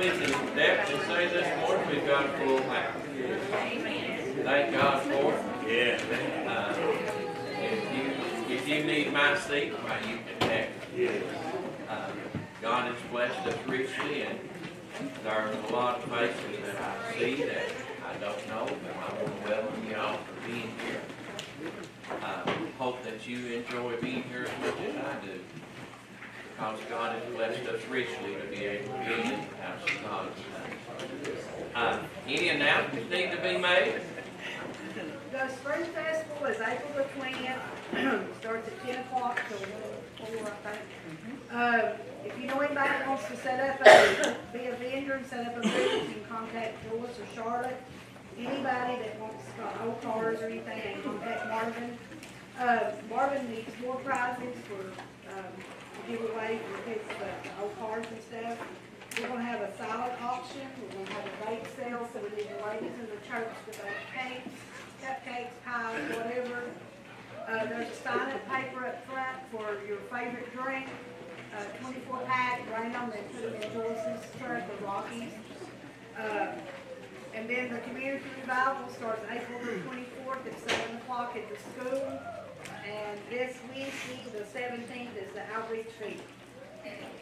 we can definitely say this morning, we've got a full house. Thank God for it. Yeah. Uh, If you, if you need my seat, why, you can have it. Yeah. Uh, God has blessed us richly, and there are a lot of faces that I see that I don't know, but I want to welcome you all for being here. Uh, Hope that you enjoy being here as much as I do, because God has blessed us richly to be able to be in the house of God. Uh, Any announcements need to be made? The spring festival is April the twentieth, starts at ten o'clock till four, I think. Uh, if you know anybody that wants to set up a, be a vendor and set up a booth, you can contact Joyce or Charlotte. Anybody that wants, uh, old cars or anything, contact Marvin. Uh, Marvin needs more prizes for, um, give for his, uh, old cars and stuff. We're gonna have a silent auction, we're gonna have a bake sale, so we need the ladies in the church to bake cakes, cupcakes, pies, whatever. Uh, there's a sign-up paper up front for your favorite drink, uh, twenty-four pack, them, they put them in Joyce's truck, the Rockies. Uh, and then the community revival starts April the twenty-fourth at seven o'clock at the school. And this Wednesday, the seventeenth, is the outreach fee.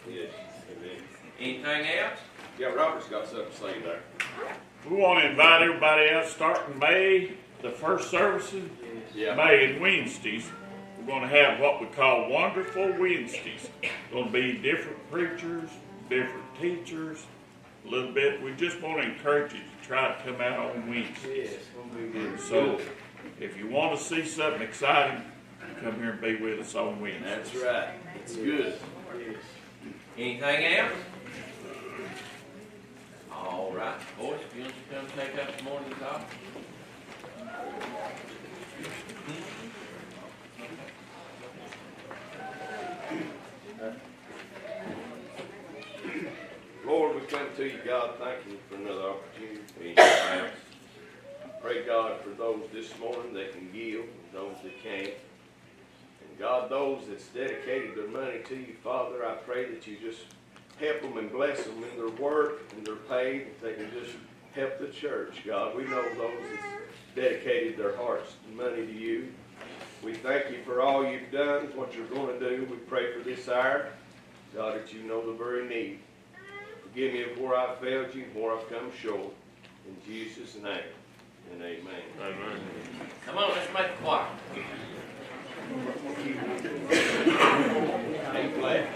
Yes, amen. Anything else? Yeah, Robert's got something to say there. We want to invite everybody else starting May, the first services, Yeah. May and Wednesdays. We're going to have what we call Wonderful Wednesdays. Going to be different preachers, different teachers, a little bit. We just want to encourage you to try to come out on Wednesdays. And so, if you want to see something exciting, come here and be with us on Wednesday. That's right. It's good. Anything else? All right, boys, if you want to come take up the morning talk. Lord, we come to you, God, thanking you for another opportunity to be in your house. Pray, God, for those this morning that can give, those that can't. God, those that's dedicated their money to you, Father, I pray that you just help them and bless them in their work and their pay, that they can just help the church, God. We know those that's dedicated their hearts and money to you. We thank you for all you've done, what you're going to do. We pray for this hour, God, that you know the very need. Forgive me of where I failed you, where I've come short. In Jesus' name, and amen. Amen. Come on, let's make a choir. Hey, glad.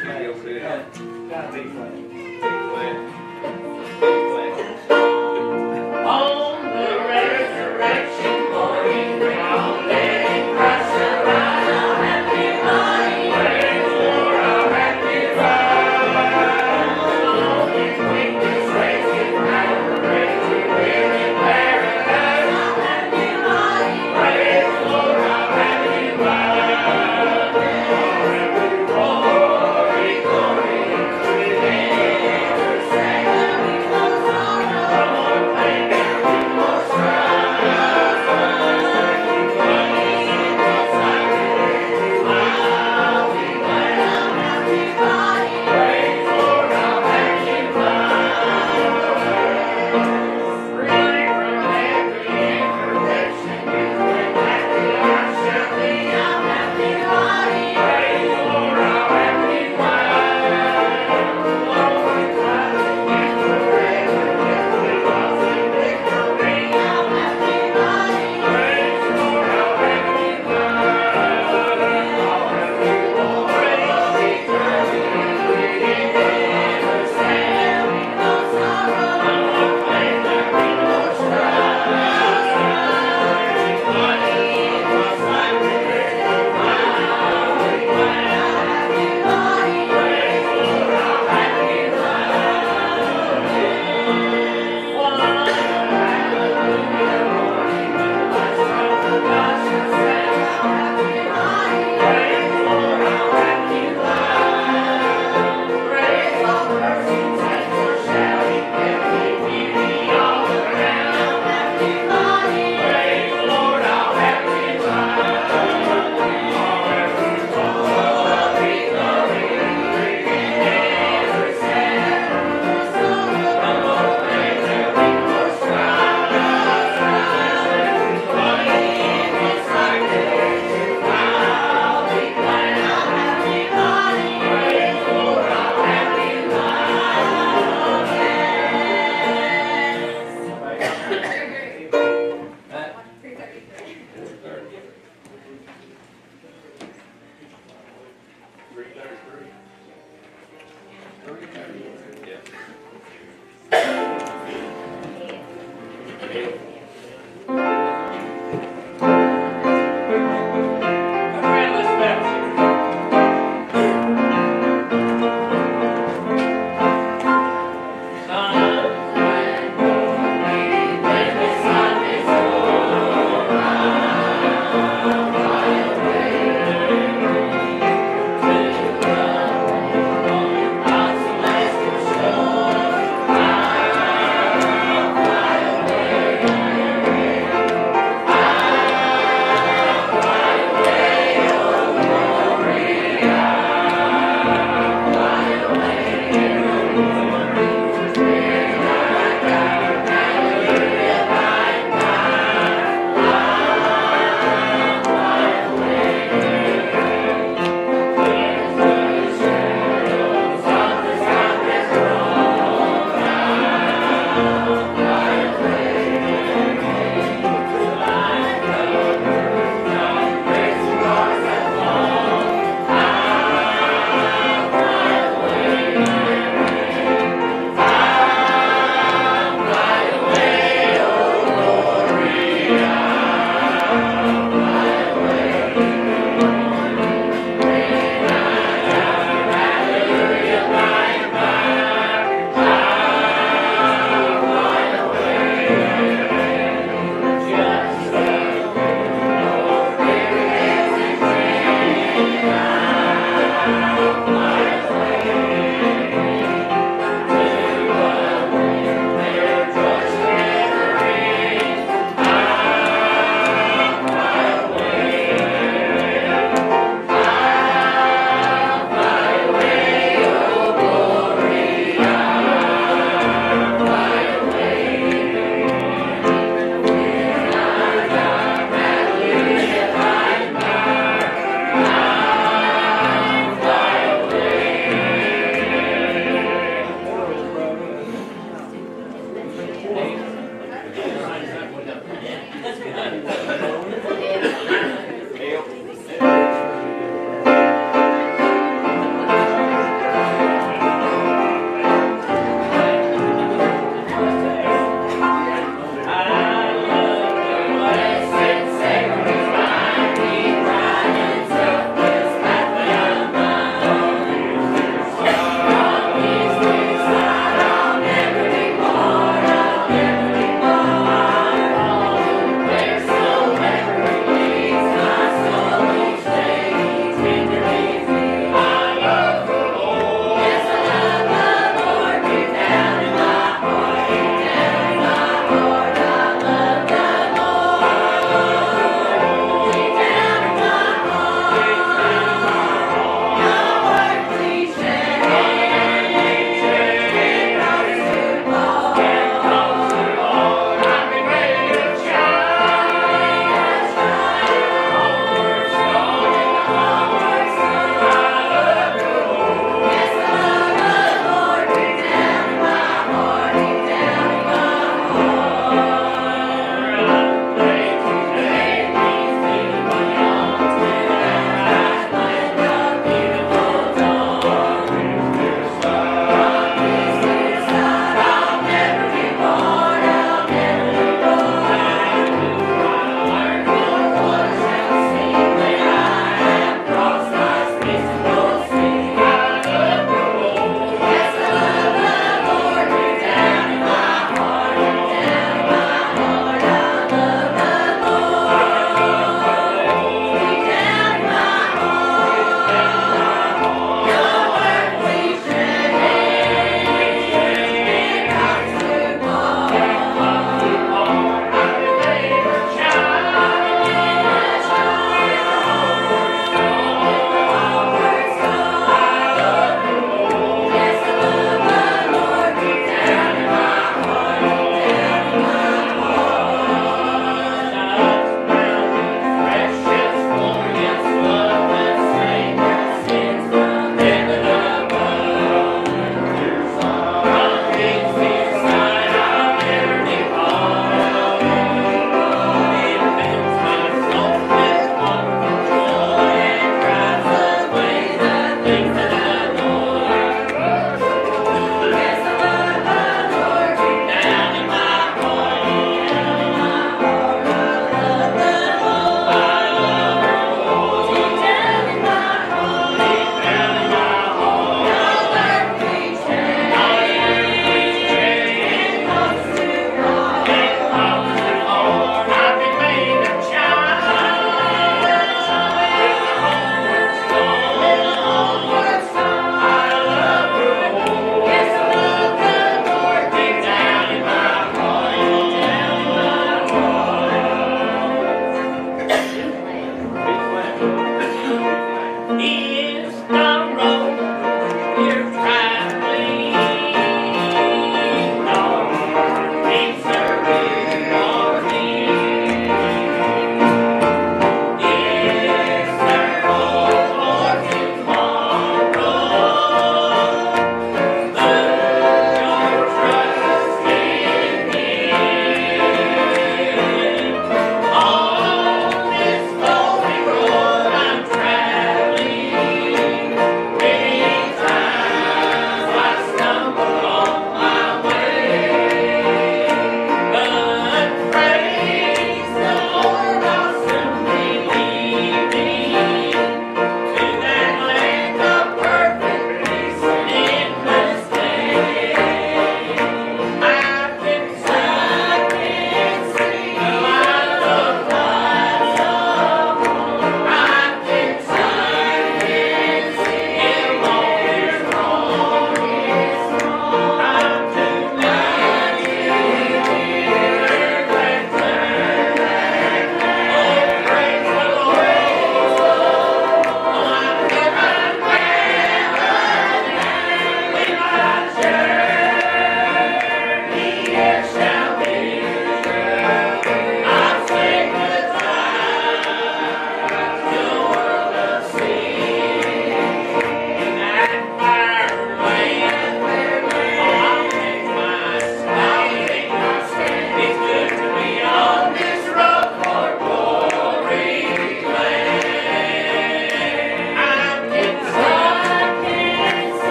It. Gotta be Go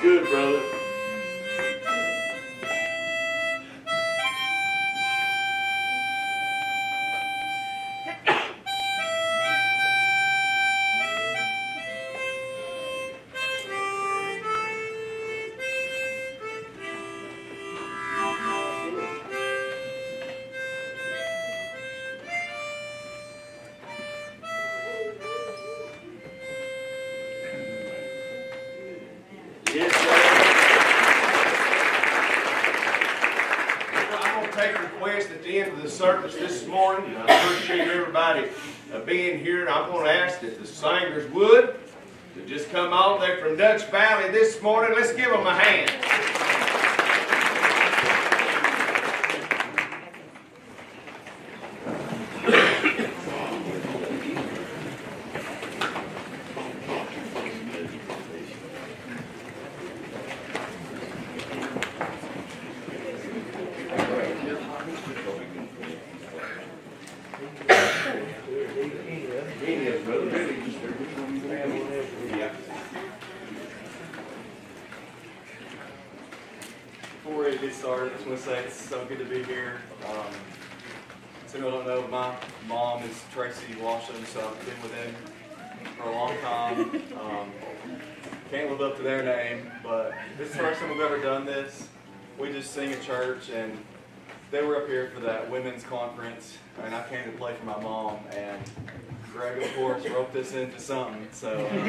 good, brother. service this morning, and I appreciate everybody uh, being here. And I'm going to ask that the singers would to just come all the way from Dutch Valley this morning. Let's give them a hand.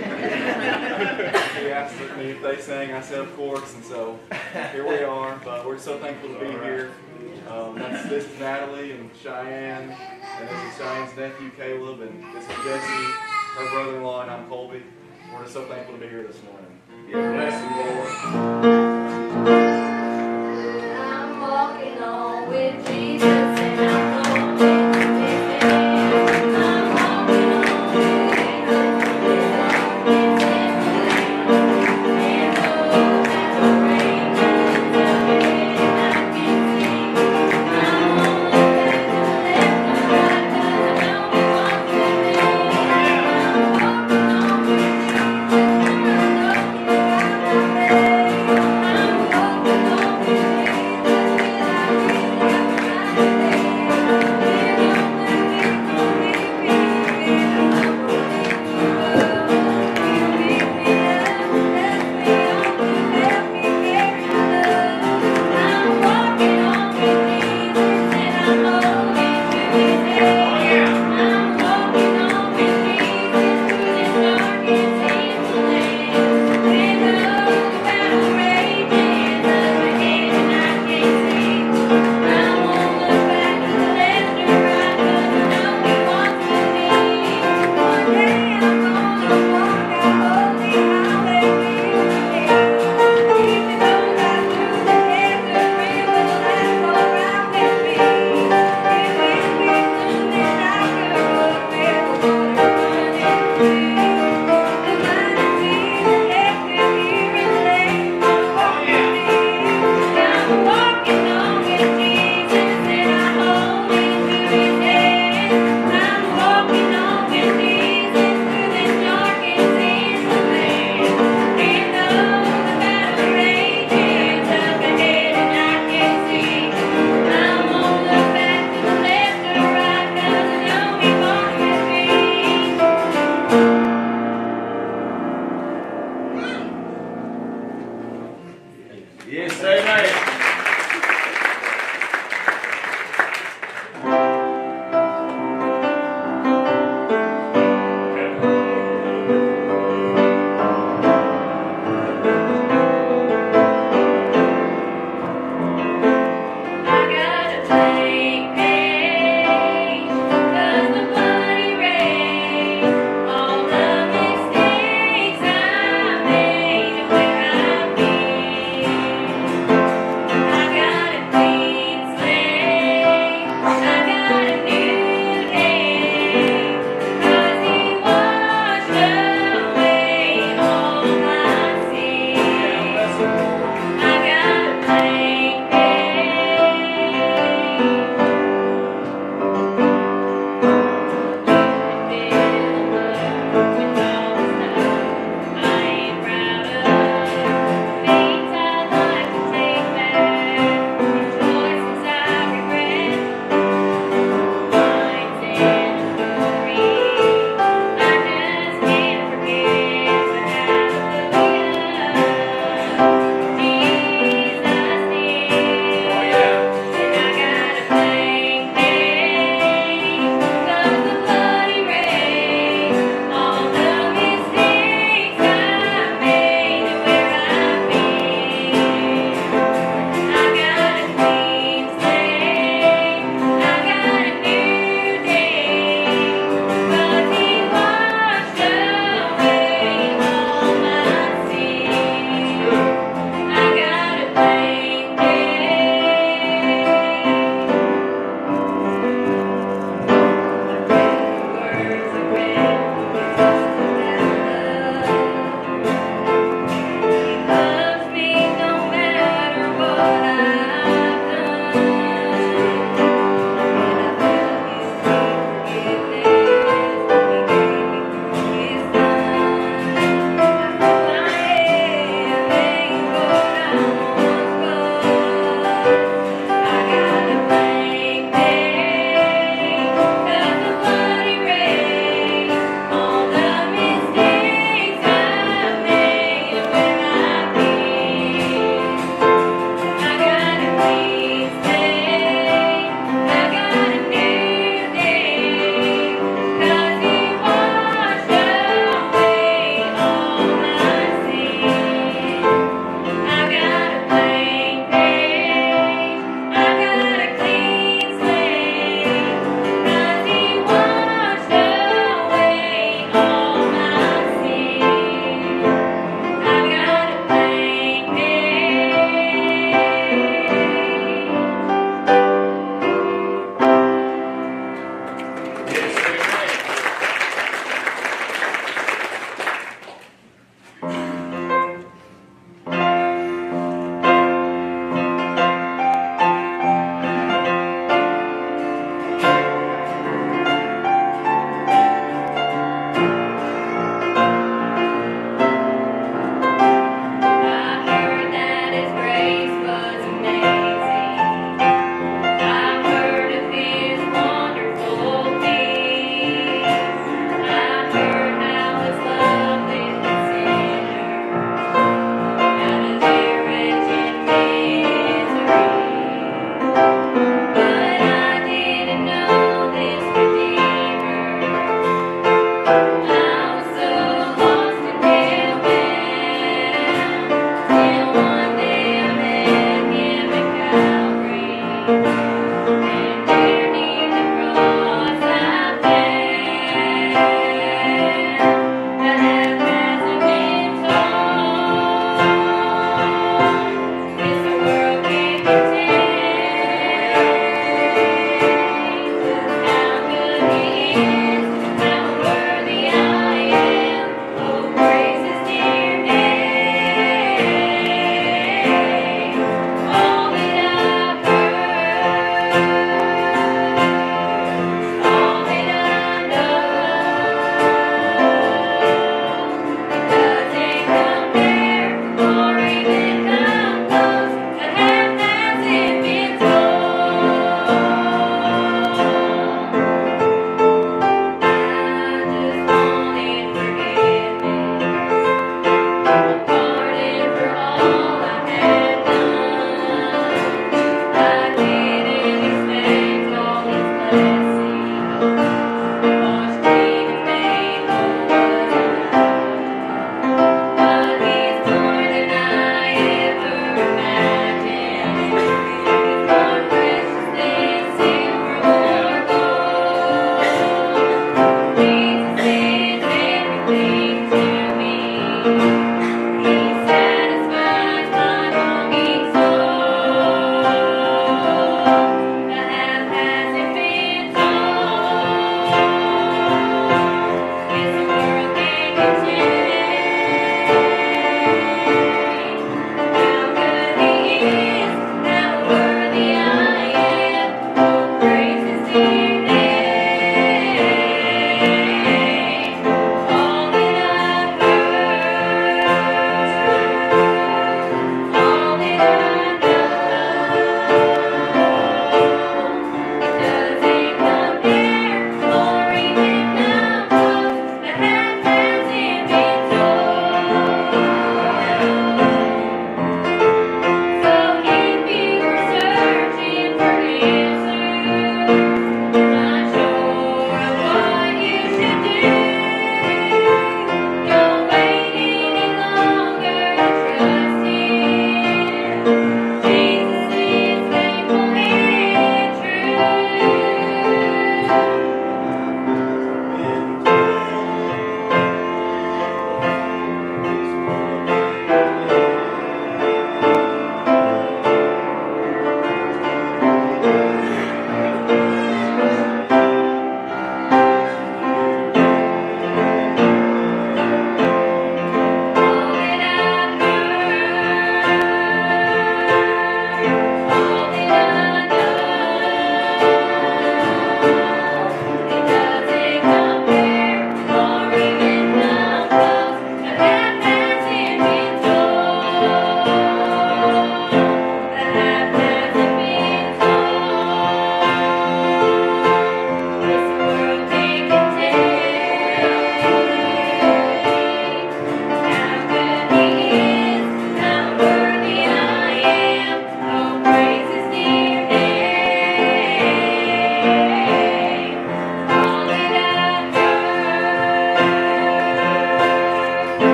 he asked me if they sang, I said, of course, and so here we are. But we're so thankful to be right. here. Um, that's, this is Natalie and Cheyenne, and this is Cheyenne's nephew, Caleb, and this is Jesse, her brother-in-law, and I'm Colby. We're just so thankful to be here this morning. Yeah, bless you, Lord.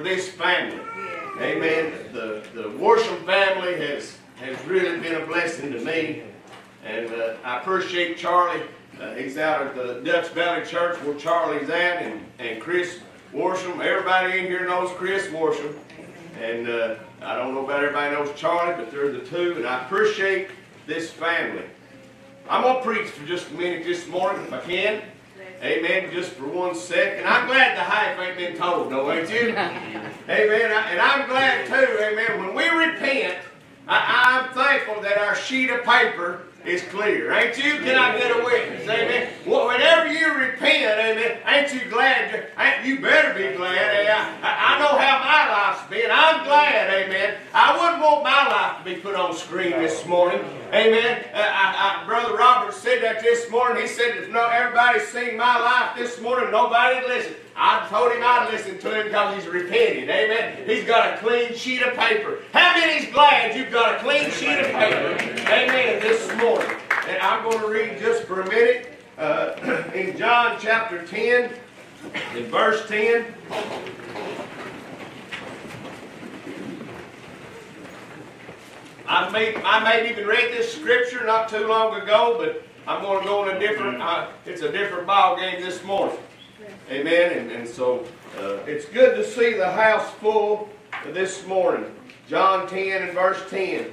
For this family. Amen. The, the Worsham family has, has really been a blessing to me. And uh, I appreciate Charlie. Uh, he's out at the Dutch Valley Church where Charlie's at, and, and Chris Worsham. Everybody in here knows Chris Worsham. And uh, I don't know about everybody knows Charlie, but they're the two. And I appreciate this family. I'm going to preach for just a minute this morning, if I can. Amen. Just for one second. I'm glad the hype ain't been told, no, ain't you? Amen. And I'm glad too, amen. When we repent, I, I'm thankful that our sheet of paper is clear. Ain't you? Can I get a witness? Amen. Well, whenever you repent, amen, ain't you glad? You, ain't, you better be glad. eh? I, I, I know how my life's been. I'm glad, amen. I wouldn't want my life to be put on screen this morning. Amen. Uh, I, I, Brother Robert said that this morning. He said, if no, everybody's seen my life this morning, nobody listened. I told him I'd listen to him because he's repented. Amen. He's got a clean sheet of paper. How many's glad you've got a clean sheet of paper? Amen. This morning. And I'm going to read just for a minute uh, in John chapter 10, in verse 10. I may, I may have even read this scripture not too long ago, but I'm going to go in a different, uh, it's a different ball game this morning. Amen. And, and so uh, it's good to see the house full this morning. John 10 and verse 10.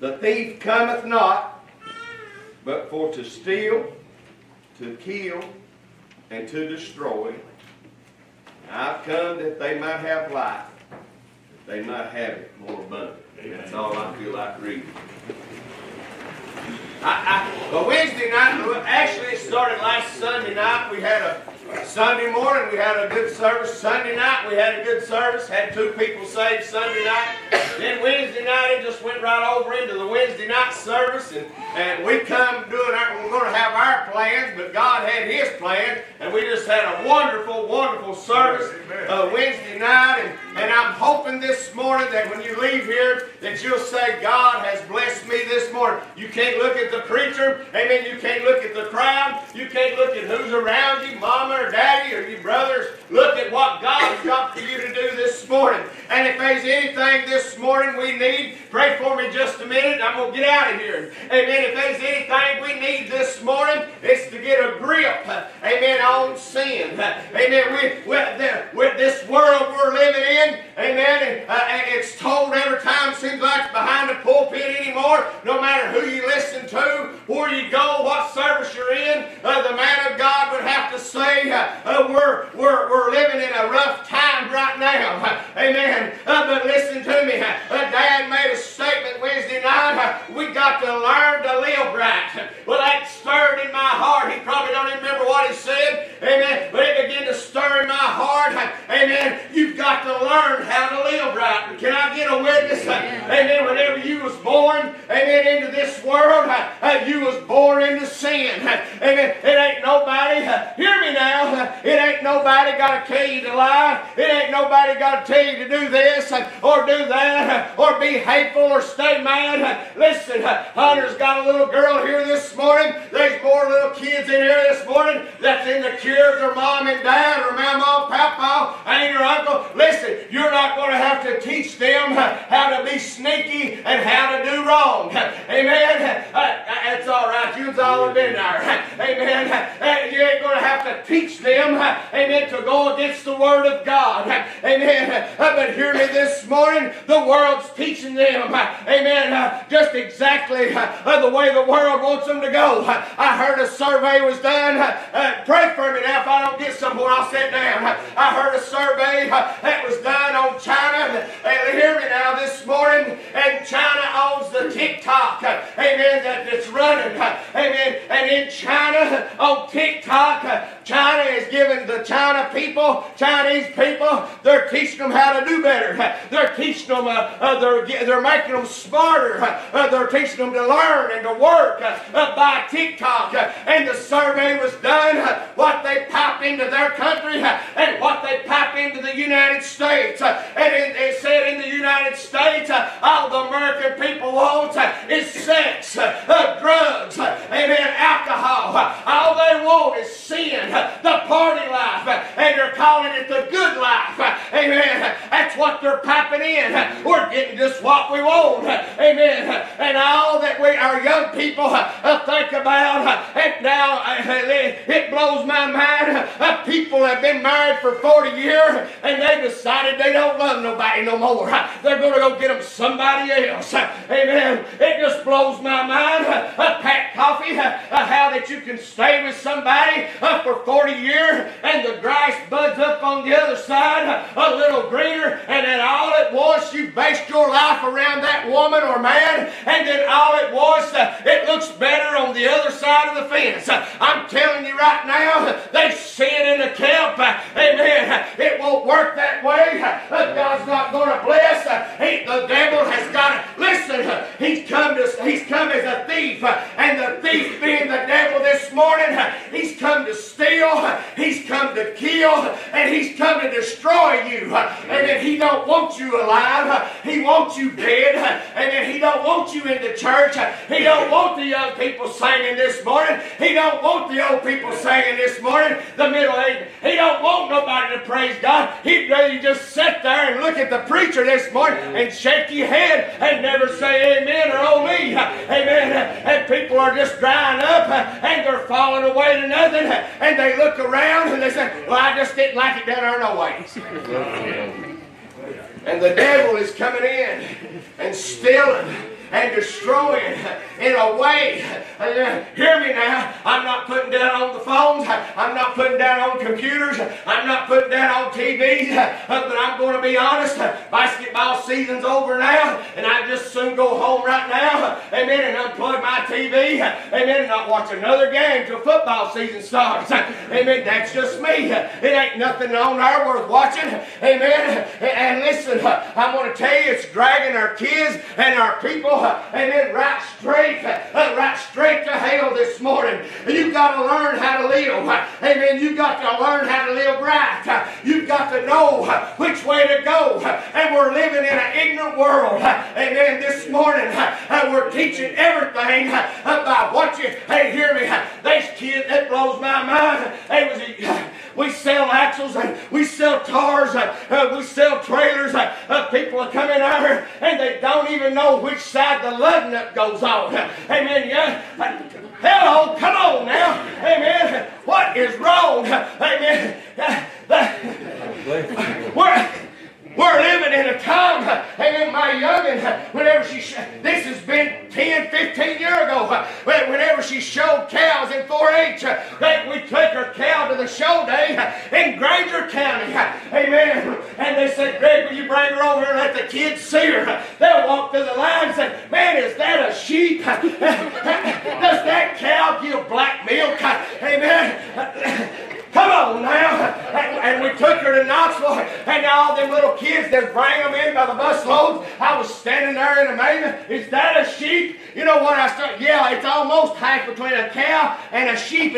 The thief cometh not, but for to steal, to kill, and to destroy. I've come that they might have life, they might have it more abundantly. That's all I feel like reading. I, I, well, Wednesday night, actually it started last Sunday night. We had a Sunday morning, we had a good service. Sunday night, we had a good service. Had two people saved Sunday night. Then Wednesday night, it just went right over into the Wednesday night service. And, and we come doing our, we're going to have our plans, but God had His plans. And we just had a wonderful, wonderful service uh, Wednesday night. And, and I'm hoping this morning that when you leave here, that you'll say, God has blessed me this morning. You can't look at the preacher. Amen. You can't look at the crowd. You can't look at who's around you, mama or daddy or your brothers. Look at what God has got for you to do this morning. And if there's anything this morning we need, pray for me just a minute. I'm going to get out of here. Amen. If there's anything we need this morning, it's to get a grip. Amen. On sin. Amen. We, the, with this world we're living in, amen. And, uh, it's told every time, seems like it's behind the pulpit anymore. No matter who you listen to, where you go, what service you're in, uh, the man of God would have to say, uh, uh, we're, we're, we're living in a rough time right now. Amen. Uh, but listen to me. Uh, Dad made a statement Wednesday night. Uh, we got to learn to live right. Well, that stirred in my heart. He probably don't even remember what he said. Amen. But it began to stir in my heart. Amen. You've got to learn how to live right. Can I get a witness? Uh, Amen. Whenever you was born, amen, into this world, you was born into sin. Amen. It ain't nobody, hear me now, it ain't nobody got to tell you to lie. It ain't nobody got to tell you to do this or do that or be hateful or stay mad. Listen, Hunter's got a little girl here this morning. There's more little kids in here this morning that's in the care of their mom and dad or mama, papa, aunt or uncle. Listen, you're not going to have to teach them how to be sneaky and how to do wrong. Amen. That's all right. You've all been there. Amen. You ain't going to have to teach them, amen, to go against the Word of God. Amen. But hear me this morning. The world's teaching them, amen, just exactly uh, the way the world wants them to go. I heard a survey was done. Uh, Pray for me now. If I don't get somewhere, I'll sit down. I heard a survey uh, that was done on China. And hear me now this morning. And China owns the TikTok. Amen, that, that's running, amen. And in China, on TikTok, China is giving the China people, Chinese people, they're teaching them how to do better. They're teaching them, uh, uh, they're, they're making them smarter. Uh, they're teaching them to learn and to work uh, uh by TikTok. Uh, and the survey was done, uh, what they pop into their country and what they pop into the United States. and it, it, said in the United States, all the American people want is sex, drugs, amen, alcohol. All they want is sin, the party life, and they're calling it the good life. Amen. That's what they're piping in. We're getting just what we want. Amen. And all that we, our young people, uh, think about, and now uh, it blows my mind. Uh, people have been married for 40 years, and they decided they don't love nobody no more. They're going to go get them somebody else. Amen. It just blows my mind. Uh, Pat Coffee, uh, how that you can stay with somebody uh, for 40 years and the grass buds up on the other side a little greener, and then all at once you based your life around that woman or man, and then all at once uh, it looks better on the other side of the fence. I'm telling you right now, they sin in the camp. Amen. It won't work that way. God's not going to bless. He, the devil has got to listen. He's come to he's come as a thief, and the thief being the devil this morning. He's come to steal. He's come to kill, and he's come to destroy you. And then he don't want you alive. He wants you dead. And then he don't want you in the church. He don't want the young people singing this morning. He don't want the old people singing this morning. The middle age. He don't want nobody to praise God. He'd rather just sit there and look at the preacher this morning and shake your head and never say amen or oh me. Amen. And people are just drying up and they're falling away to nothing. And they look around and they say, Well, I just didn't like it down there no way. And the devil is coming in and stealing and destroying in a way. Hear me now. I'm not putting down on the phones. I'm not putting down on computers. I'm not putting down on TVs. But I'm going to be honest. Basketball season's over now, and I just soon go home right now. Amen. And unplug my TV. Amen. And not watch another game till football season starts. Amen. That's just me. It ain't nothing on there worth watching. Amen. And listen, I'm going to tell you, it's dragging our kids and our people amen, right straight, right straight to hell this morning. You've got to learn how to live. Amen. You've got to learn how to live right. You've got to know which way to go. And we're living in an ignorant world. Amen. This morning, uh, we're teaching everything about what you, hey, hear me. These kids, that blows my mind. They was, we sell axles and we sell tars. Uh, we sell trailers. Uh, people are coming out here and they don't even know which side the lug nut goes on. Amen. Yeah. Hello, come on now. Amen. What is wrong? Amen. We're, we're living in a time, amen, my youngin, whenever she, this has been 10, 15 years ago, whenever she showed cows in 4-H, that we took her cow to the show day in Grainger County, amen. And they said, Greg, will you bring her over and let the kids see her? They'll walk through the line and say, man, is that a sheep? Does that cow give black milk? Amen. Come on now. And, and, we took her to Knoxville, and all them little kids that bring them in by the bus loads. I was standing there in amazement. Is that a sheep? You know what I started? Yeah, it's almost half between a cow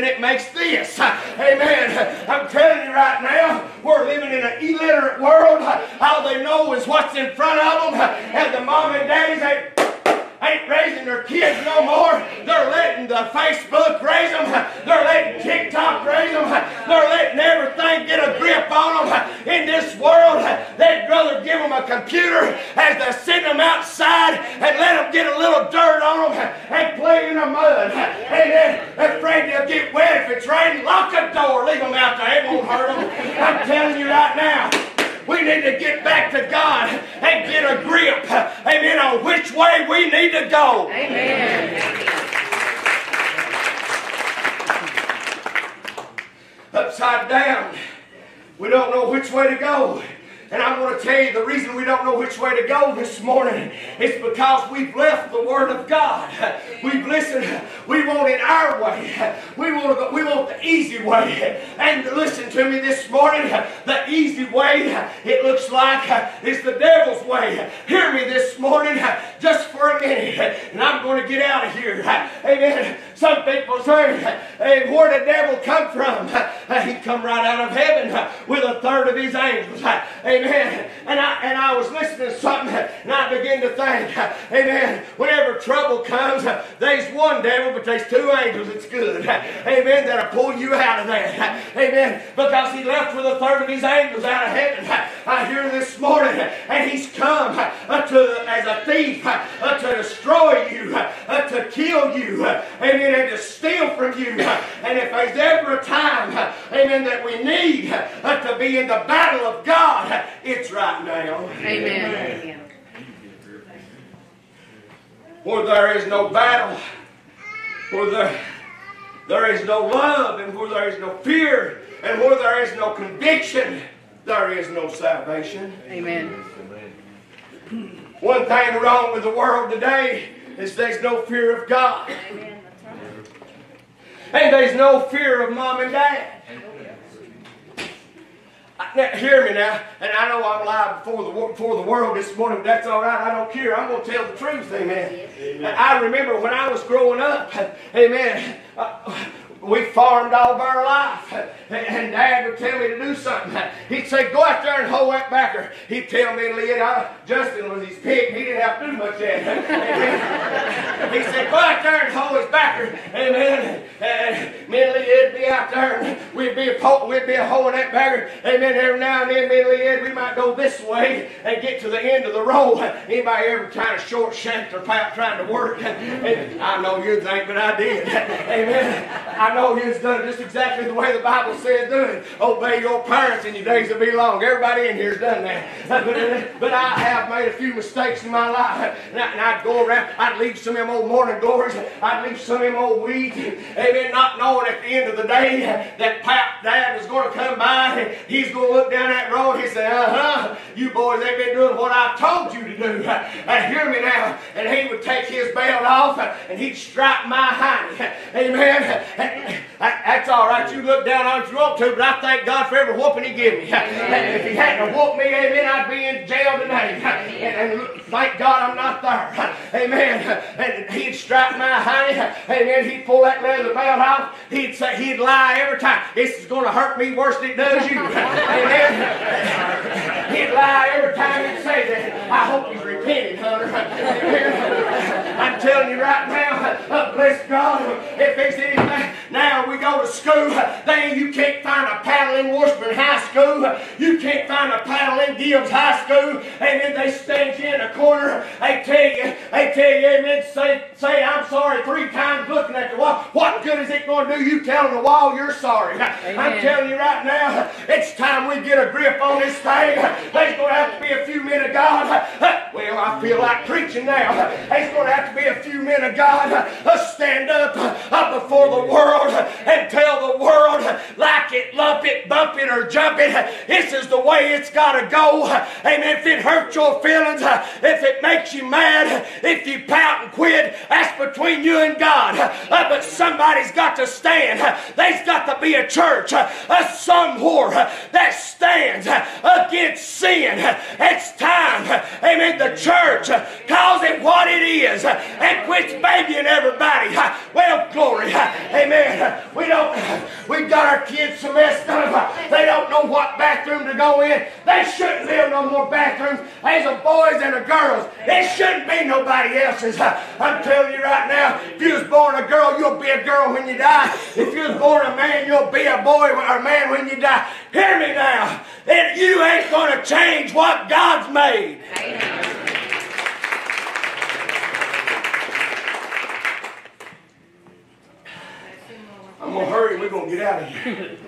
and it makes this. Amen. I'm telling you right now, we're living in an illiterate world. All they know is what's in front of them, and the mom and daddies ain't ain't raising their kids no more. They're letting the Facebook raise them. They're letting TikTok raise them. They're letting everything get a grip on them. In this world, they'd rather give them a computer as they send them outside and let them get a little dirt on them and play in the mud. And then afraid they'll get wet if it's raining. Lock the door. Leave them out there. It won't hurt them. I'm telling you right now. We need to get back to God and get a grip, amen, on which way we need to go. Amen. Upside down. We don't know which way to go. And I'm going to tell you the reason we don't know which way to go this morning is because we've left the Word of God. We've listened. We want it our way. We want to go, we want the easy way. And listen to me this morning. The easy way, it looks like, is the devil's way. Hear me this morning, just for a minute, and I'm going to get out of here. Amen. Some people say, hey, where did the devil come from? He come right out of heaven with of angels. Amen. And I and I was listening to something, and I began to think, Amen. Whenever trouble comes, there's one devil, but there's two angels. It's good. Amen. That'll pull you out of that. Amen. Because he left with a third of his angels out of heaven. I hear this morning, and he's come uh, to as a thief uh, to destroy you, uh, to kill you, amen, and to steal from you. And if there's ever a time, amen, that we need uh, to be in the battle of God, it's right now. Amen. Where there is no battle, where there, there is no love, and where there is no fear, and where there is no conviction, there is no salvation. Amen. One thing wrong with the world today is there's no fear of God. And there's no fear of mom and dad. Now, hear me now, and I know I'm live before the, before the world this morning, but that's all right. I don't care. I'm going to tell the truth, amen. I remember when I was growing up, amen, uh, we farmed all of our life. And Dad would tell me to do something. He'd say, go out there and hoe that backer. He'd tell me, Leah, I, Justin was his pig. He didn't have to do much then. he said, go out there and hoe his backer. Amen. And me and Leah would be out there and we'd be a po- we'd be a hoeing that backer. Amen. Every now and then, me and Leah, we might go this way and get to the end of the row. Anybody ever kind of short shanked or pout trying to work? And I know you think, but I did. Amen. I know you've done it just exactly the way the Bible says do it. Obey your parents and your days will be long. Everybody in here's done that. But, I have made a few mistakes in my life. And, I, would go around, I'd leave some of them old morning glories, I'd leave some of them old weeds. Amen. Not knowing at the end of the day that Pap Dad was going to come by. He's going to look down that road. He said, uh huh, you boys ain't been doing what I told you to do. And hear me now. And he would take his belt off and he'd strike my hiney. Amen. That's all right. You look down on you want to, but I thank God for every whooping He gave me. And if He hadn't whooped me, amen, I'd be in jail today. And, and thank God I'm not there. Amen. And He'd strike my honey. Amen. He'd pull that leather belt off. He'd say He'd lie every time. This is going to hurt me worse than it does you. Amen. He'd lie every time he'd say that. I hope he's repented, Hunter. I'm telling you right now, uh, bless God, if it's anything, now we go to school, uh, then you can't find a paddle in Washburn High School, uh, you can't find a paddle in Gibbs High School, and then they stand you in a corner, they tell you, they tell you, amen, say, say I'm sorry three times looking at the wall. What good is it going to do you telling the wall you're sorry? Amen. I'm telling you right now, uh, it's time we get a grip on this thing. There's going to have to be a few men of God. Well, I feel like preaching now. There's going to have to be a few men of God uh, stand up uh, before the world and tell the world, uh, like it, lump it, bump it, or jump it, uh, this is the way it's got to go. Uh, amen. If it hurts your feelings, if it makes you mad, if you pout and quit, that's between you and God. Uh, but somebody's got to stand. There's got to be a church, uh, somewhere that stands against sin. It's time, amen, the church calls it what it is and quits babying everybody. Well, glory, amen. We don't, we've got our kids so messed up. They don't know what bathroom to go in. They shouldn't live no more bathrooms. There's a boys and a girls. It shouldn't be nobody else's. I'm telling you right now, if you was born a girl, you'll be a girl when you die. If you was born a man, you'll be a boy or a man when you die. Hear me now. That you ain't going to change what God's made. I'm going to hurry. We're going to get out of here.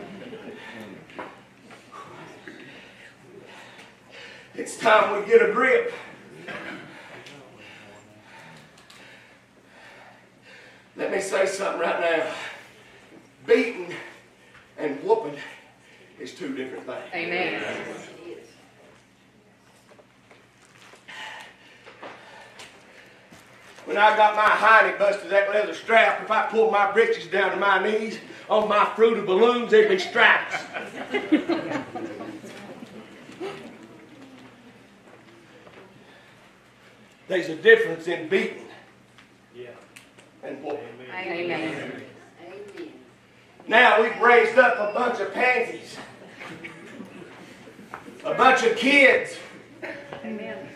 It's time we get a grip. Let me say something right now. Beating and whooping is two different things. Amen. When I got my hiney busted, that leather strap, if I pulled my britches down to my knees, on my fruit of balloons, there'd be straps. There's a difference in beating Yeah. and whooping. Amen. Amen. Now we've raised up a bunch of pansies, a bunch of kids. Amen.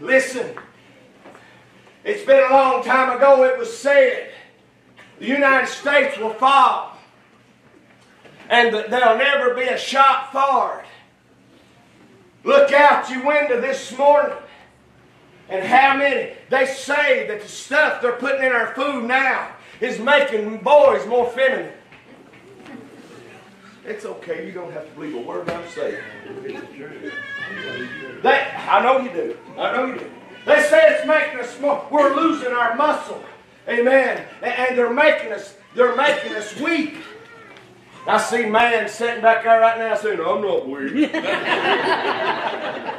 Listen, it's been a long time ago it was said the United States will fall and there'll never be a shot fired. Look out your window this morning and how many, they say that the stuff they're putting in our food now is making boys more feminine. It's okay, you don't have to believe a word I'm saying. They, I know you do. I know you do. They say it's making us more. We're losing our muscle. Amen. And, and they're making us, they're making us weak. I see man sitting back there right now saying, I'm not weak.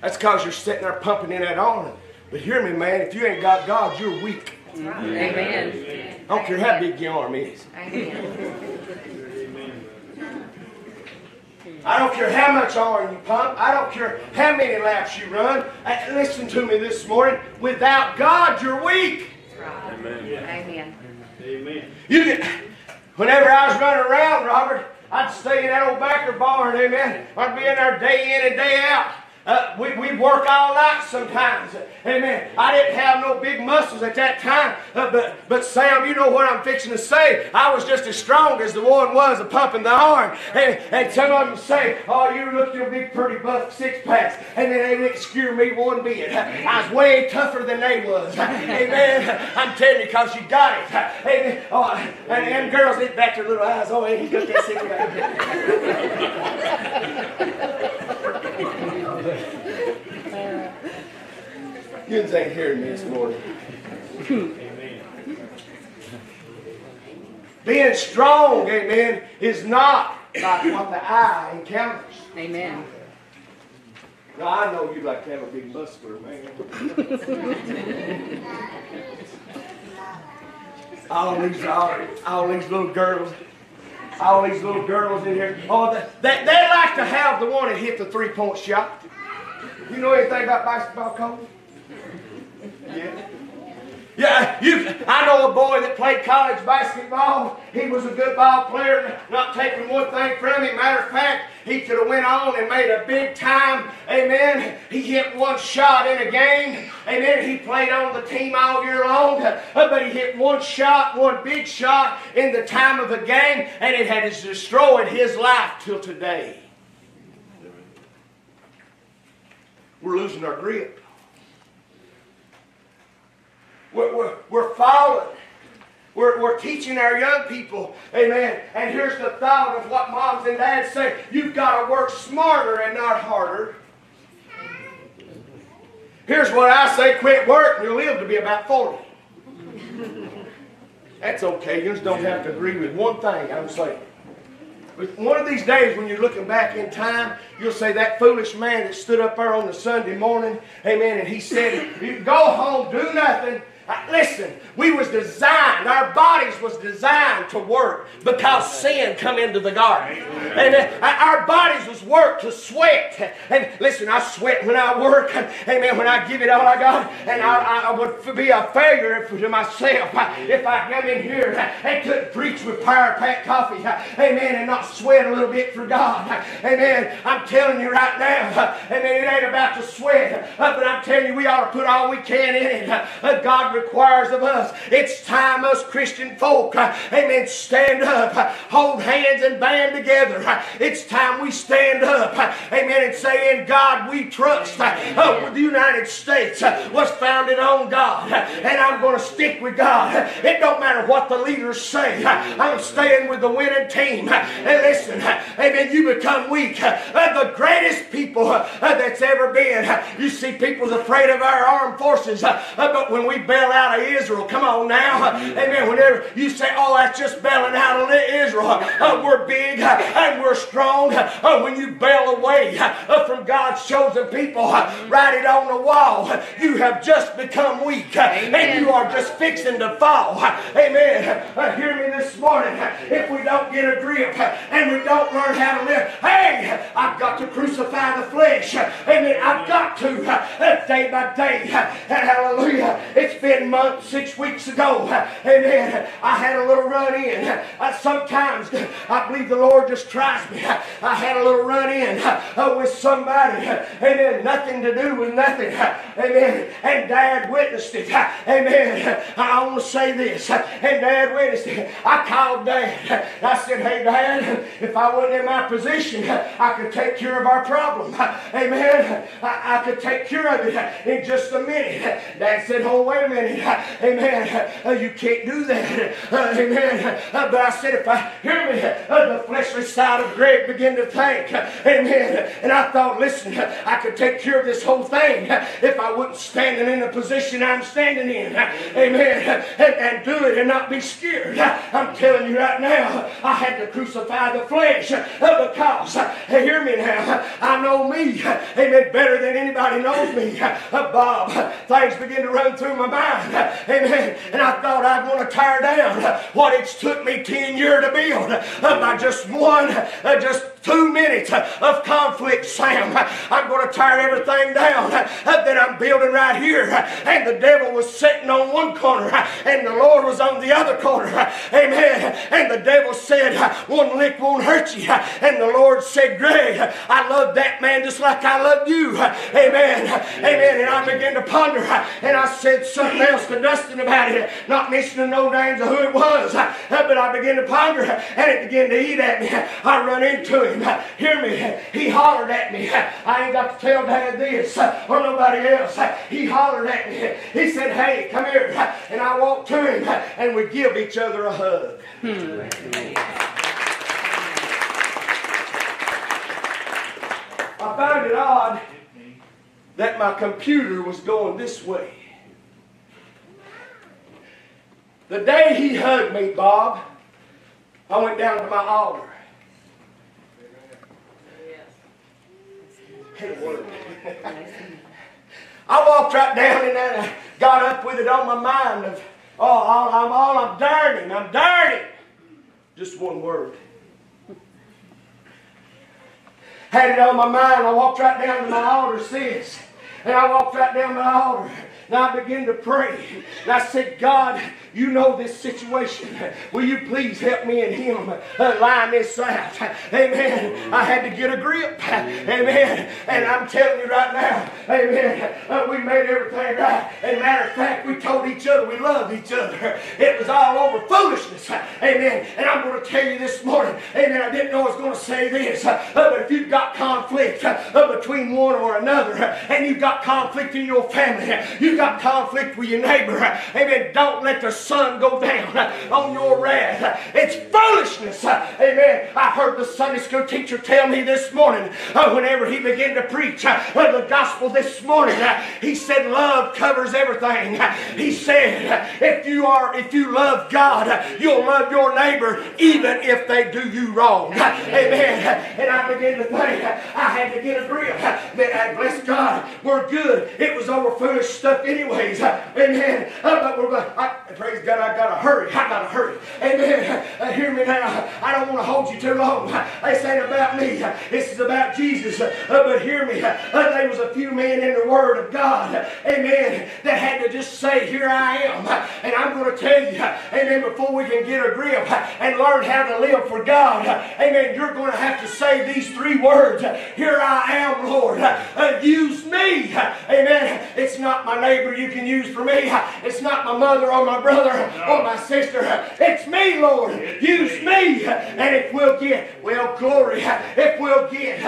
That's because you're sitting there pumping in that arm. But hear me, man, if you ain't got God, you're weak. Amen. I don't care how big your arm is. Amen. I don't care how much iron you pump. I don't care how many laps you run. Uh, listen to me this morning. Without God, you're weak. Amen. You get, whenever I was running around, Robert, I'd stay in that old backer barn, amen. I'd be in there day in and day out. Uh, we, we'd work all night sometimes. Amen. I didn't have no big muscles at that time. Uh, but, but Sam, you know what I'm fixing to say. I was just as strong as the one was a pumping the arm. And, and some of them say, oh, you look your big pretty buff six packs. And then they didn't scare me one bit. I was way tougher than they was. Amen. I'm telling you because you got it. Amen. Oh, and them girls lit back their little eyes. Oh, ain't he got that cigarette? You ain't hearing me this morning. Being strong, amen, is not like what the eye encounters. Amen. Now, I know you'd like to have a big muscular man. all these, all, all these little girls, all these little girls in here, oh, they, they, they like to have the one that hit the three-point shot. You know anything about basketball, coach? Yeah. Yeah, you, I know a boy that played college basketball. He was a good ball player, not taking one thing from him. Matter of fact, he could have went on and made a big time. Amen. He hit one shot in a game. Amen. He played on the team all year long. Uh, But he hit one shot, one big shot in the time of a game, and it has destroyed his life till today. We're losing our grip. We're, we're, we're falling. We're, we're teaching our young people, amen. And here's the thought of what moms and dads say you've got to work smarter and not harder. Here's what I say quit work and you'll live to be about 40. That's okay. You just don't have to agree with one thing I'm saying. But one of these days, when you're looking back in time, you'll say that foolish man that stood up there on the Sunday morning, amen, and he said, "You go home, do nothing. Listen, we was designed, our bodies was designed to work because sin come into the garden. And uh, our bodies was worked to sweat. And listen, I sweat when I work. Amen. When I give it all I got. And I, I would be a failure to myself if I come in here and couldn't preach with power packed coffee. Amen. And not sweat a little bit for God. Amen. I'm telling you right now. Amen. It ain't about to sweat. But I'm telling you, we ought to put all we can in it. God requires of us. It's time us Christian folk, uh, amen, stand up, uh, hold hands and band together. Uh, It's time we stand up, uh, amen, and say, in God we trust. Uh, the United States uh, was founded on God, and I'm going to stick with God. It don't matter what the leaders say. I'm staying with the winning team. And listen, amen, you become weak. The greatest people that's ever been. You see, people's afraid of our armed forces, but when we bail bailed out of Israel. Come on now. Amen. Whenever you say, oh, that's just bailing out of Israel, uh, we're big uh, and we're strong. Uh, when you bail away uh, from God's chosen people, uh, write it on the wall. Uh, you have just become weak uh, and you are just fixing to fall. Amen. Hear me this morning. If we don't get a grip and we don't learn how to live, hey, I've got to crucify the flesh. Amen. I've got to day by day. Hallelujah. It's been months, six weeks ago. Amen. I had a little run in. Uh, Sometimes I believe the Lord just tries me. I had a little run in uh, with somebody. Amen. Nothing to do with nothing. Amen. And Dad witnessed it. Amen. I want to say this. And Dad witnessed it. I called Dad. I said, Hey, Dad, if I wasn't in my position, I could take care of our problem. Amen. I, I could take care of it in just a minute. Dad said, Oh, wait a minute. Amen. Uh, you can't do that. Uh, amen. Uh, but I said, if I hear me, uh, the fleshly side of Greg began to think. Uh, amen. And I thought, listen, I could take care of this whole thing if I wasn't standing in the position I'm standing in. Uh, amen. And, and do it and not be scared. I'm telling you right now, I had to crucify the flesh because, hear me now, I know me, amen, better than anybody knows me. Bob, things begin to run through my mind. Amen. And I thought I'd want to tear down what it's took me 10 years to build by just one, just two minutes of conflict, Sam. I'm going to tear everything down that I'm building right here. And the devil was sitting on one corner, and the Lord was on the other corner. Amen. And the devil said, One lick won't hurt you. And the Lord said, Greg, I love that man just like I love you. Amen. Amen. And I began to ponder, and I said something else to Dustin about it, not mentioning no names of who it was. But I began to ponder, and it began to eat at me. I run into Hear me. He hollered at me. I ain't got to tell Dad this or nobody else. He hollered at me. He said, Hey, come here. And I walked to him and we give each other a hug. I found it odd that my computer was going this way. The day he hugged me, Bob, I went down to my altar. I walked right down and then I got up with it on my mind of, oh, all, I'm all I'm dirty. I'm dirty. Just one word. Had it on my mind. I walked right down to my altar, sis. And I walked right down my altar. And I began to pray. And I said, God, you know this situation. Will you please help me and him line this out? Amen. I had to get a grip. Amen. And I'm telling you right now, amen, uh, we made everything right. And matter of fact, we told each other we loved each other. It was all over foolishness. Amen. And I'm going to tell you this morning, amen, I didn't know I was going to say this, uh, but if you've got conflict uh, between one or another, and you've got conflict in your family, you've got conflict with your neighbor, amen, don't let the sun go down on your wrath. It's foolishness. Amen. I heard the Sunday school teacher tell me this morning, uh, whenever he began to preach uh, the gospel this morning, uh, he said, Love covers everything. He said, If you are, if you love God, you'll love your neighbor even if they do you wrong. Amen. And I began to think, I had to get a grip. That, bless God, we're good. It was over foolish stuff, anyways. Amen. But we're going, I, praise God, I gotta hurry. I gotta hurry. Amen. Uh, hear me now. I don't want to hold you too long. This ain't about me. This is about Jesus. Uh, but hear me. Uh, there was a few men in the Word of God. Amen. That had to just say, Here I am. And I'm going to tell you. Amen. Before we can get a grip and learn how to live for God. Amen. You're going to have to say these three words. Here I am, Lord. Uh, use me. Amen. It's not my neighbor you can use for me. It's not my mother or my brother or my sister. It's me, Lord. Use me. And if we'll get, well, glory, if we'll get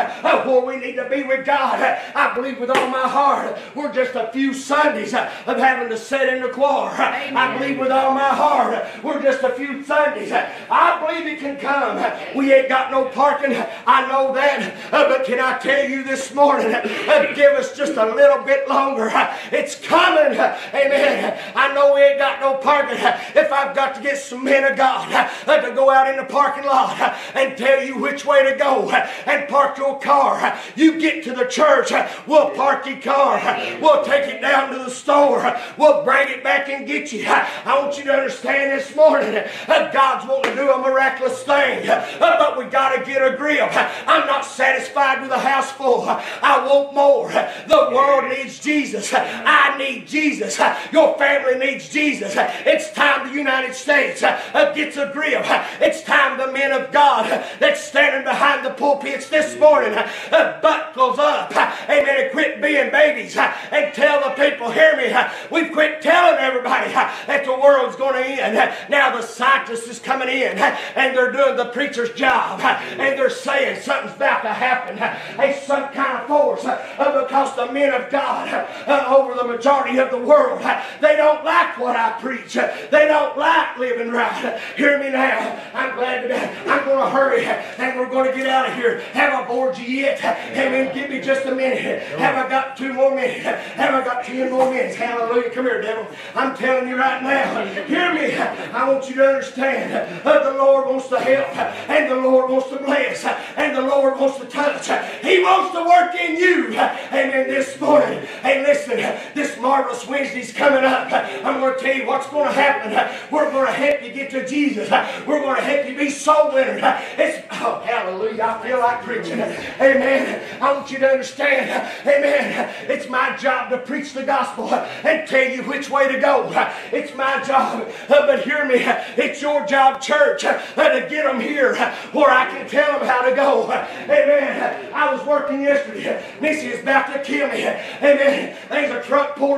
where we need to be with God, I believe with all my heart, we're just a few Sundays of having to sit in the choir. I believe with all my heart, we're just a few Sundays. I believe it can come. We ain't got no parking. I know that. Uh, but can I tell you this morning, uh, give us just a little bit longer. It's coming. Amen. I know we ain't got no parking. If I've got to get some men of God uh, to go out in the parking lot uh, and tell you which way to go uh, and park your car, you get to the church, we'll park your car, we'll take it down to the store, we'll bring it back and get you. I want you to understand this morning, uh, God's wanting to do a miraculous thing, but we got to get a grip. I'm not satisfied with a house full. I want more. The world needs Jesus. I need Jesus. Your family needs Jesus. It's time the United States gets a grip. It's time the men of God that's standing behind the pulpits this morning buckles up. Amen. And quit being babies and tell the people, hear me. We've quit telling everybody that the world's going to end. Now the scientists is coming in and they're doing the preacher's job and they're saying something's about to happen. It's some kind of force because the men of God over the majority of the world, they don't like what I preach. They don't like living right. Hear me now. I'm glad to be. I'm going to hurry and we're going to get out of here. Have I bored you yet? Amen. Give me just a minute. Have I got two more minutes? Have I got ten more minutes? Hallelujah. Come here, devil. I'm telling you right now. Hear me. I want you to understand uh, the Lord wants to help and the Lord wants to bless and the Lord wants to touch. He wants to work in you. Amen. This morning. Hey, listen. This marvelous Wednesday's coming up. I'm going to tell you what's going to happen. We're going to help you get to Jesus. We're going to help you be soul winners. It's oh, hallelujah. I feel like preaching. Amen. I want you to understand. Amen. It's my job to preach the gospel and tell you which way to go. It's my job. But hear me. It's your job, church, to get them here where I can tell them how to go. Amen. I was working yesterday. Missy is about to kill me. Amen. There's a truck pulled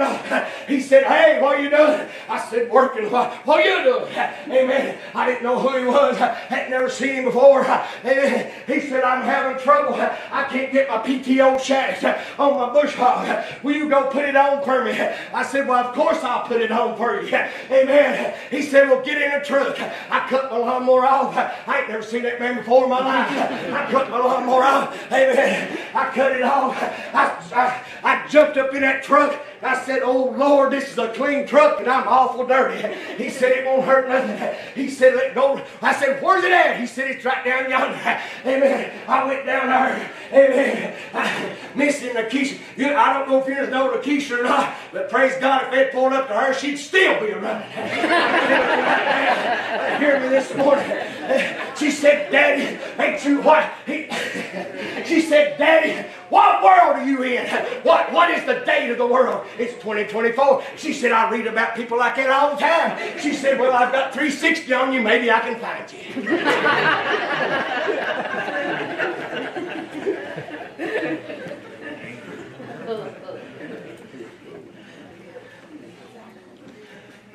He said, Hey, what are you doing? I said, Working. What, are you doing? Amen. I didn't know who he was. I Had never seen him before. Amen. He said, I'm having trouble. I can't get my PTO shaft on my bush hog. Will you go put it on for me? I said, Well, of course I'll put it on for you. Amen. He said, Well, get in the truck. I cut my lawnmower off. I ain't never seen that man before in my life. I cut my lawnmower off. Amen. I cut it off. I, I, I jumped up in that truck. I said, Oh Lord, this is a clean truck and I'm awful dirty. He said, It won't hurt nothing. He said, Let go. I said, Where's it at? He said, It's right down yonder. Amen. I went down there. Amen. I, Missy Nakisha. You, I don't know if you know Nakisha or not, but praise God, if they'd pulled up to her, she'd still be running. Hear me this morning. She said, Daddy, ain't you what? He, she said, Daddy, what world are you in? What, what is the date of the world? It's 2024. She said, I read about people like that all the time. She said, Well, I've got 360 on you. Maybe I can find you.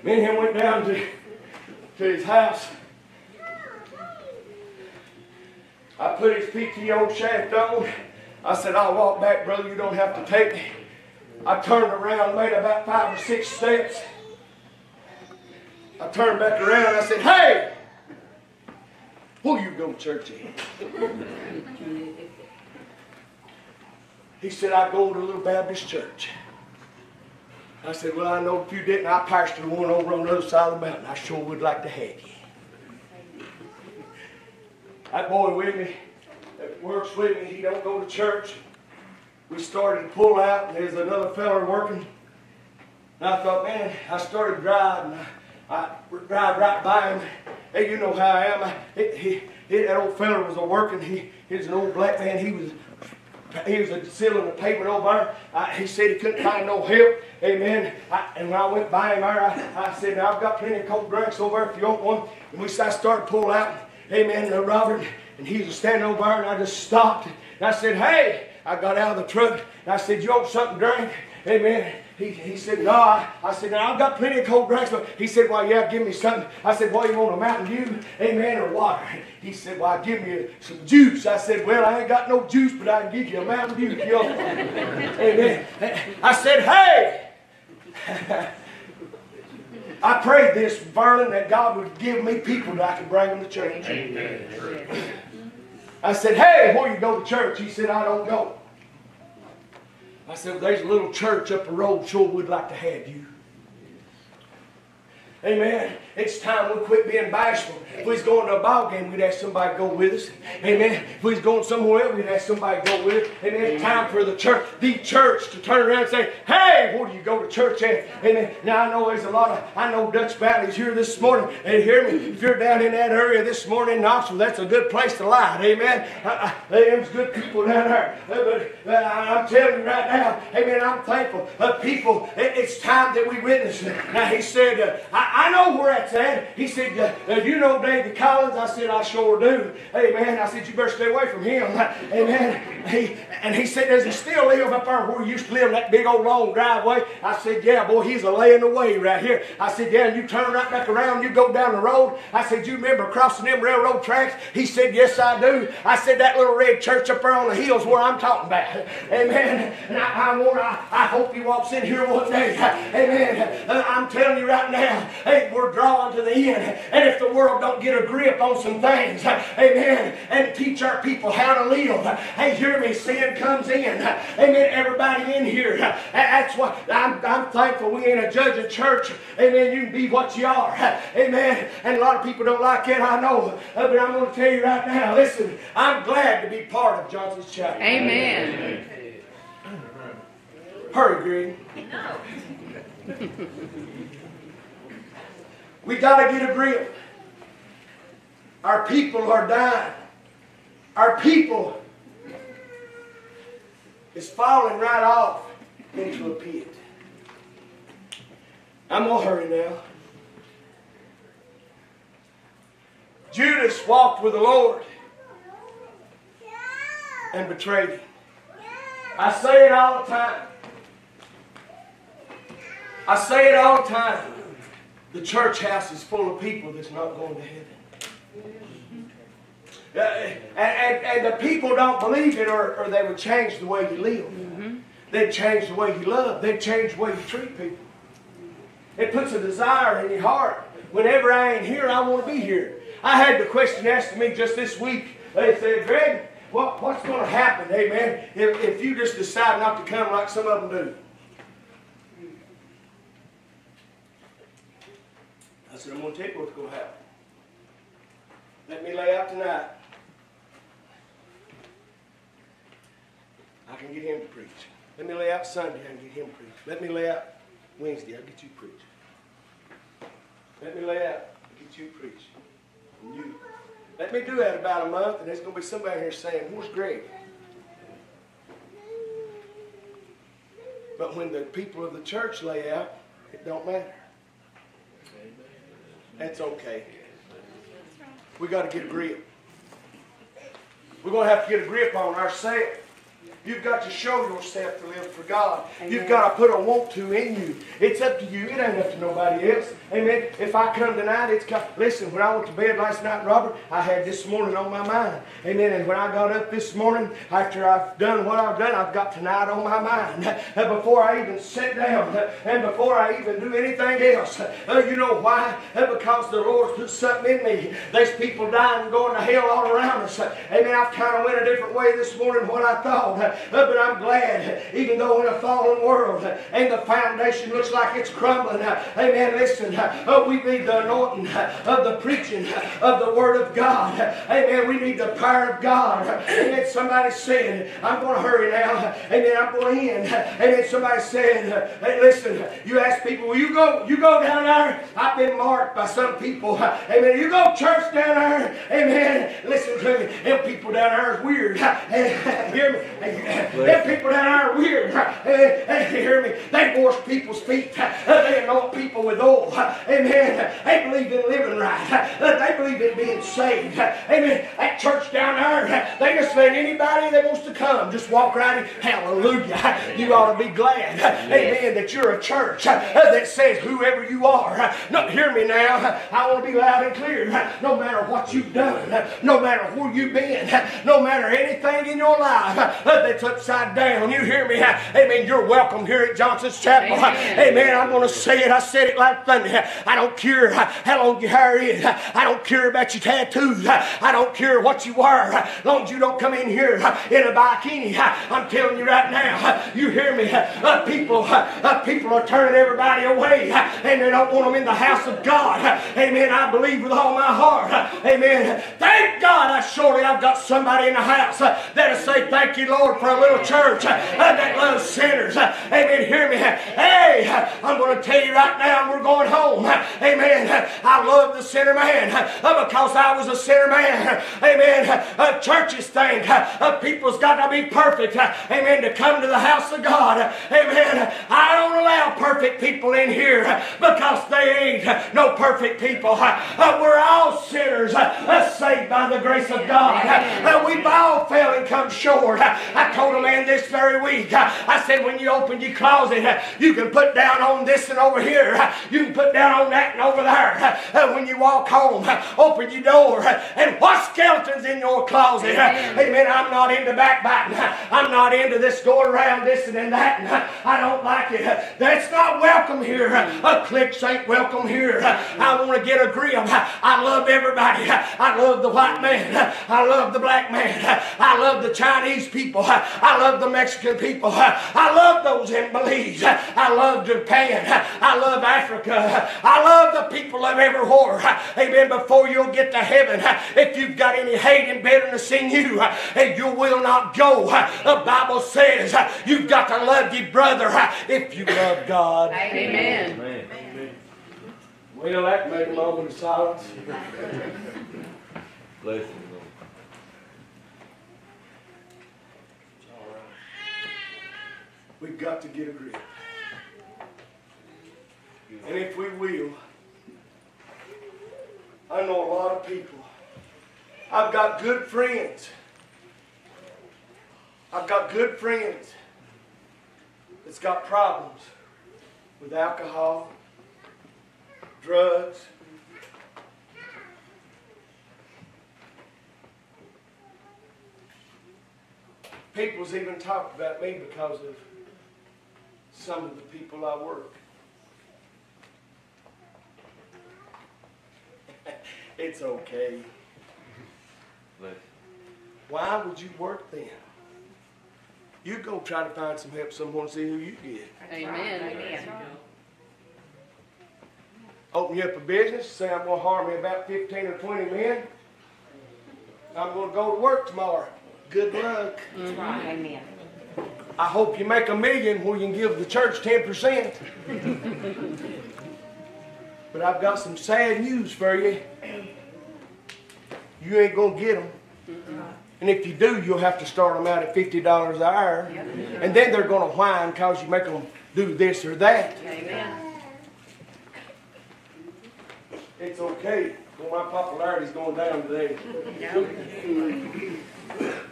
Me and him went down to, to his house. I put his PTO shaft on. I said, I'll walk back, brother. You don't have to take me. I turned around, made about five or six steps. I turned back around. I said, Hey, who you go to church in? He said, I go to a Little Baptist Church. I said, Well, I know if you didn't, I pastor one over on the other side of the mountain. I sure would like to have you. That boy with me, that works with me, he don't go to church. We started to pull out, and there's another fella working. And I thought, man, I started driving. I, I drive right by him. Hey, you know how I am. I, he, that old fella was a working. He, he was an old black man. He was he was sealing the pavement over there. I, he said he couldn't find no help. Amen. I, and when I went by him there, I, I said, now I've got plenty of cold drinks over there if you want one. And we I started to pull out. Amen. And Robert, and he was standing over there, and I just stopped. And I said, hey, I got out of the truck. And I said, you want something to drink? Amen. He, he said, no. I, I said, now I've got plenty of cold drinks. But he said, well, yeah, give me something. I said, well, you want a Mountain Dew? Amen, or water? He said, well, give me some juice. I said, well, I ain't got no juice, but I can give you a Mountain Dew if you want. Amen. I said, hey. I prayed this, Vernon, that God would give me people that I could bring them to church. Amen. I said, hey, where you go to church? He said, I don't go. I said, there's a little church up the road, sure would like to have you. Amen. It's time we quit being bashful. If we was going to a ball game, we'd ask somebody to go with us. Amen. If we was going somewhere else, we'd ask somebody to go with us. Amen. It's time for the church, the church, to turn around and say, "Hey, where do you go to church at?" Amen. Now I know there's a lot of I know Dutch Valley's here this morning, and hear me. If you're down in that area this morning in Knoxville, that's a good place to lie. Amen. I, I, there's good people down there. Uh, But uh, I'm telling you right now, Amen. I'm thankful. Uh, people, it- it's time that we witness. Now he said, uh, I, I know where that's at. He said, uh, uh, you know David Collins? I said, I sure do. Hey man, I said, you better stay away from him. Amen. He, and he said, does he still live up there where he used to live, that big old long driveway? I said, yeah, boy, he's a laying away right here. I said, yeah, and you turn right back around, you go down the road. I said, you remember crossing them railroad tracks? He said, yes, I do. I said, that little red church up there on the hill's where I'm talking about. Amen. And I, I, want, I, I hope he walks in here one day. Amen. Uh, I'm telling you right now, hey, we're drawing to the end. And if the world don't get a grip on some things, amen, and teach our people how to live, hey, hear me, sin comes in. Amen. Everybody in here. That's why I'm, I'm thankful we ain't a judging church. Amen. You can be what you are. Amen. And a lot of people don't like it, I know. Uh, But I'm going to tell you right now, listen, I'm glad to be part of Johnson's Chapel. Amen. Hurry, Greg. we got to get a grip. Our people are dying. Our people is falling right off into a pit. I'm going to hurry now. Judas walked with the Lord and betrayed him. I say it all the time. I say it all the time. The church house is full of people that's not going to heaven. Uh, and, and, and the people don't believe it or, or they would change the way you live. They'd change the way you love. They'd change the way you treat people. It puts a desire in your heart. Whenever I ain't here, I want to be here. I had the question asked to me just this week. They said, Greg, what, what's going to happen, amen, if, if you just decide not to come like some of them do? Said, I'm going to tell you what's going to happen. Let me lay out tonight. I can get him to preach. Let me lay out Sunday. Can get him to preach. Let me lay out Wednesday. I'll get you preach. Let me lay out. I'll get you preach. And you. Let me do that about a month, and there's going to be somebody here saying, Where's Greg? But when the people of the church lay out, it don't matter. That's okay. We got to get a grip. We're going to have to get a grip on ourselves. You've got to show yourself to live for God. You've got to put a want to in you. It's up to you. It ain't up to nobody else. Amen. If I come tonight, it's co- listen. When I went to bed last night, Robert, I had this morning on my mind. Amen. And when I got up this morning, after I've done what I've done, I've got tonight on my mind. And before I even sit down, and before I even do anything else, uh, you know why? Uh, because the Lord put something in me. There's people dying and going to hell all around us. Amen. I've kind of went a different way this morning than what I thought. Uh, but I'm glad, even though in a fallen world and the foundation looks like it's crumbling. uh, Amen. Listen, uh, we need the anointing uh, of the preaching uh, of the Word of God. Uh, amen. We need the power of God. Amen. Somebody said, I'm going to hurry now. Amen. I'm going to end. Amen. Somebody said, hey, listen, you ask people, will you go, you go down there? I've been marked by some people. Amen. You go church down there. Amen. Listen to me. Them people down there is weird. Hear me. Them people down there are weird. Eh, Hear me. They wash people's feet. They anoint people with oil. Amen. They believe in living right. They believe in being saved. Amen. That church down there, they just let anybody that wants to come just walk right in. Hallelujah. You ought to be glad. Amen. That you're a church that says whoever you are. No, hear me now. I want to be loud and clear. No matter what you've done, no matter where you've been, no matter anything in your life, uh, that's upside down. You hear me? Amen. You're welcome here at Johnson's Chapel. Amen. Amen. I'm going to say it. I said it like thunder. I don't care how long your hair is. I don't care about your tattoos. I don't care what you wear. As long as you don't come in here in a bikini. I'm telling you right now. You hear me? Uh, people, uh, people are turning everybody away, and they don't want them in the house of God. Amen. I believe with all my heart. Amen. Thank God. I surely I've got somebody in the house uh, that'll say thank you, Lord, for a little church uh, that loves sinners. Uh, Amen. Hear me. Hey, I'm going to tell you right now, we're going home. Amen. I love the sinner man uh, because I was a sinner man. Amen. Uh, churches think uh, people's got to be perfect. uh, Amen. To come to the house of God. Amen. I don't allow perfect people in here uh, because they ain't uh, no perfect people. Uh, We're all sinners uh, uh, saved by the grace of God. Uh, We've all failed and come short. Uh, I told a man this very week. I said, when you open your closet, you can put down on this and over here. You can put down on that and over there. When you walk home, open your door and what skeletons in your closet. Amen. Amen. I'm not into backbiting. I'm not into this going around this and then that. I don't like it. That's not welcome here. A Cliques ain't welcome here. I want to get a grip. I love everybody. I love the white man. I love the black man. I love the Chinese people. I love the Mexican people. I love those in Belize. I love Japan. I love Africa. I love the people of everywhere. Amen. Before you'll get to heaven, if you've got any hate and bitterness in you, and you will not go. The Bible says you've got to love your brother if you love God. Amen. Well, that made a moment of silence. Bless you, Lord. It's all right. We've got to get a grip. And if we will, I know a lot of people. I've got good friends. I've got good friends that's got problems with alcohol, drugs. People's even talked about me because of some of the people I work. it's okay. Bless you. Why would you work then? You go try to find some help, someone and see who you get. Amen. Open you up a business, say I'm gonna hire me about 15 or 20 men. I'm gonna go to work tomorrow. Good luck. Amen. I hope you make a million where you can give the church 10%. but I've got some sad news for you. You ain't gonna get them. And if you do, you'll have to start them out at $50 an hour. And then they're gonna whine because you make them do this or that. Amen. It's okay. Well, my popularity's going down today.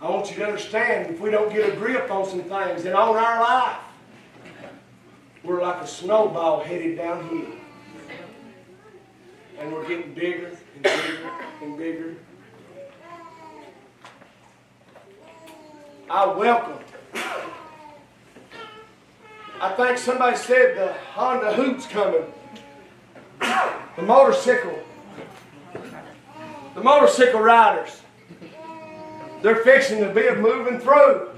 I want you to understand if we don't get a grip on some things and on our life, we're like a snowball headed downhill. And we're getting bigger and bigger and bigger. I welcome. I think somebody said the Honda Hoot's coming. The motorcycle. The motorcycle riders. They're fixing to be moving through.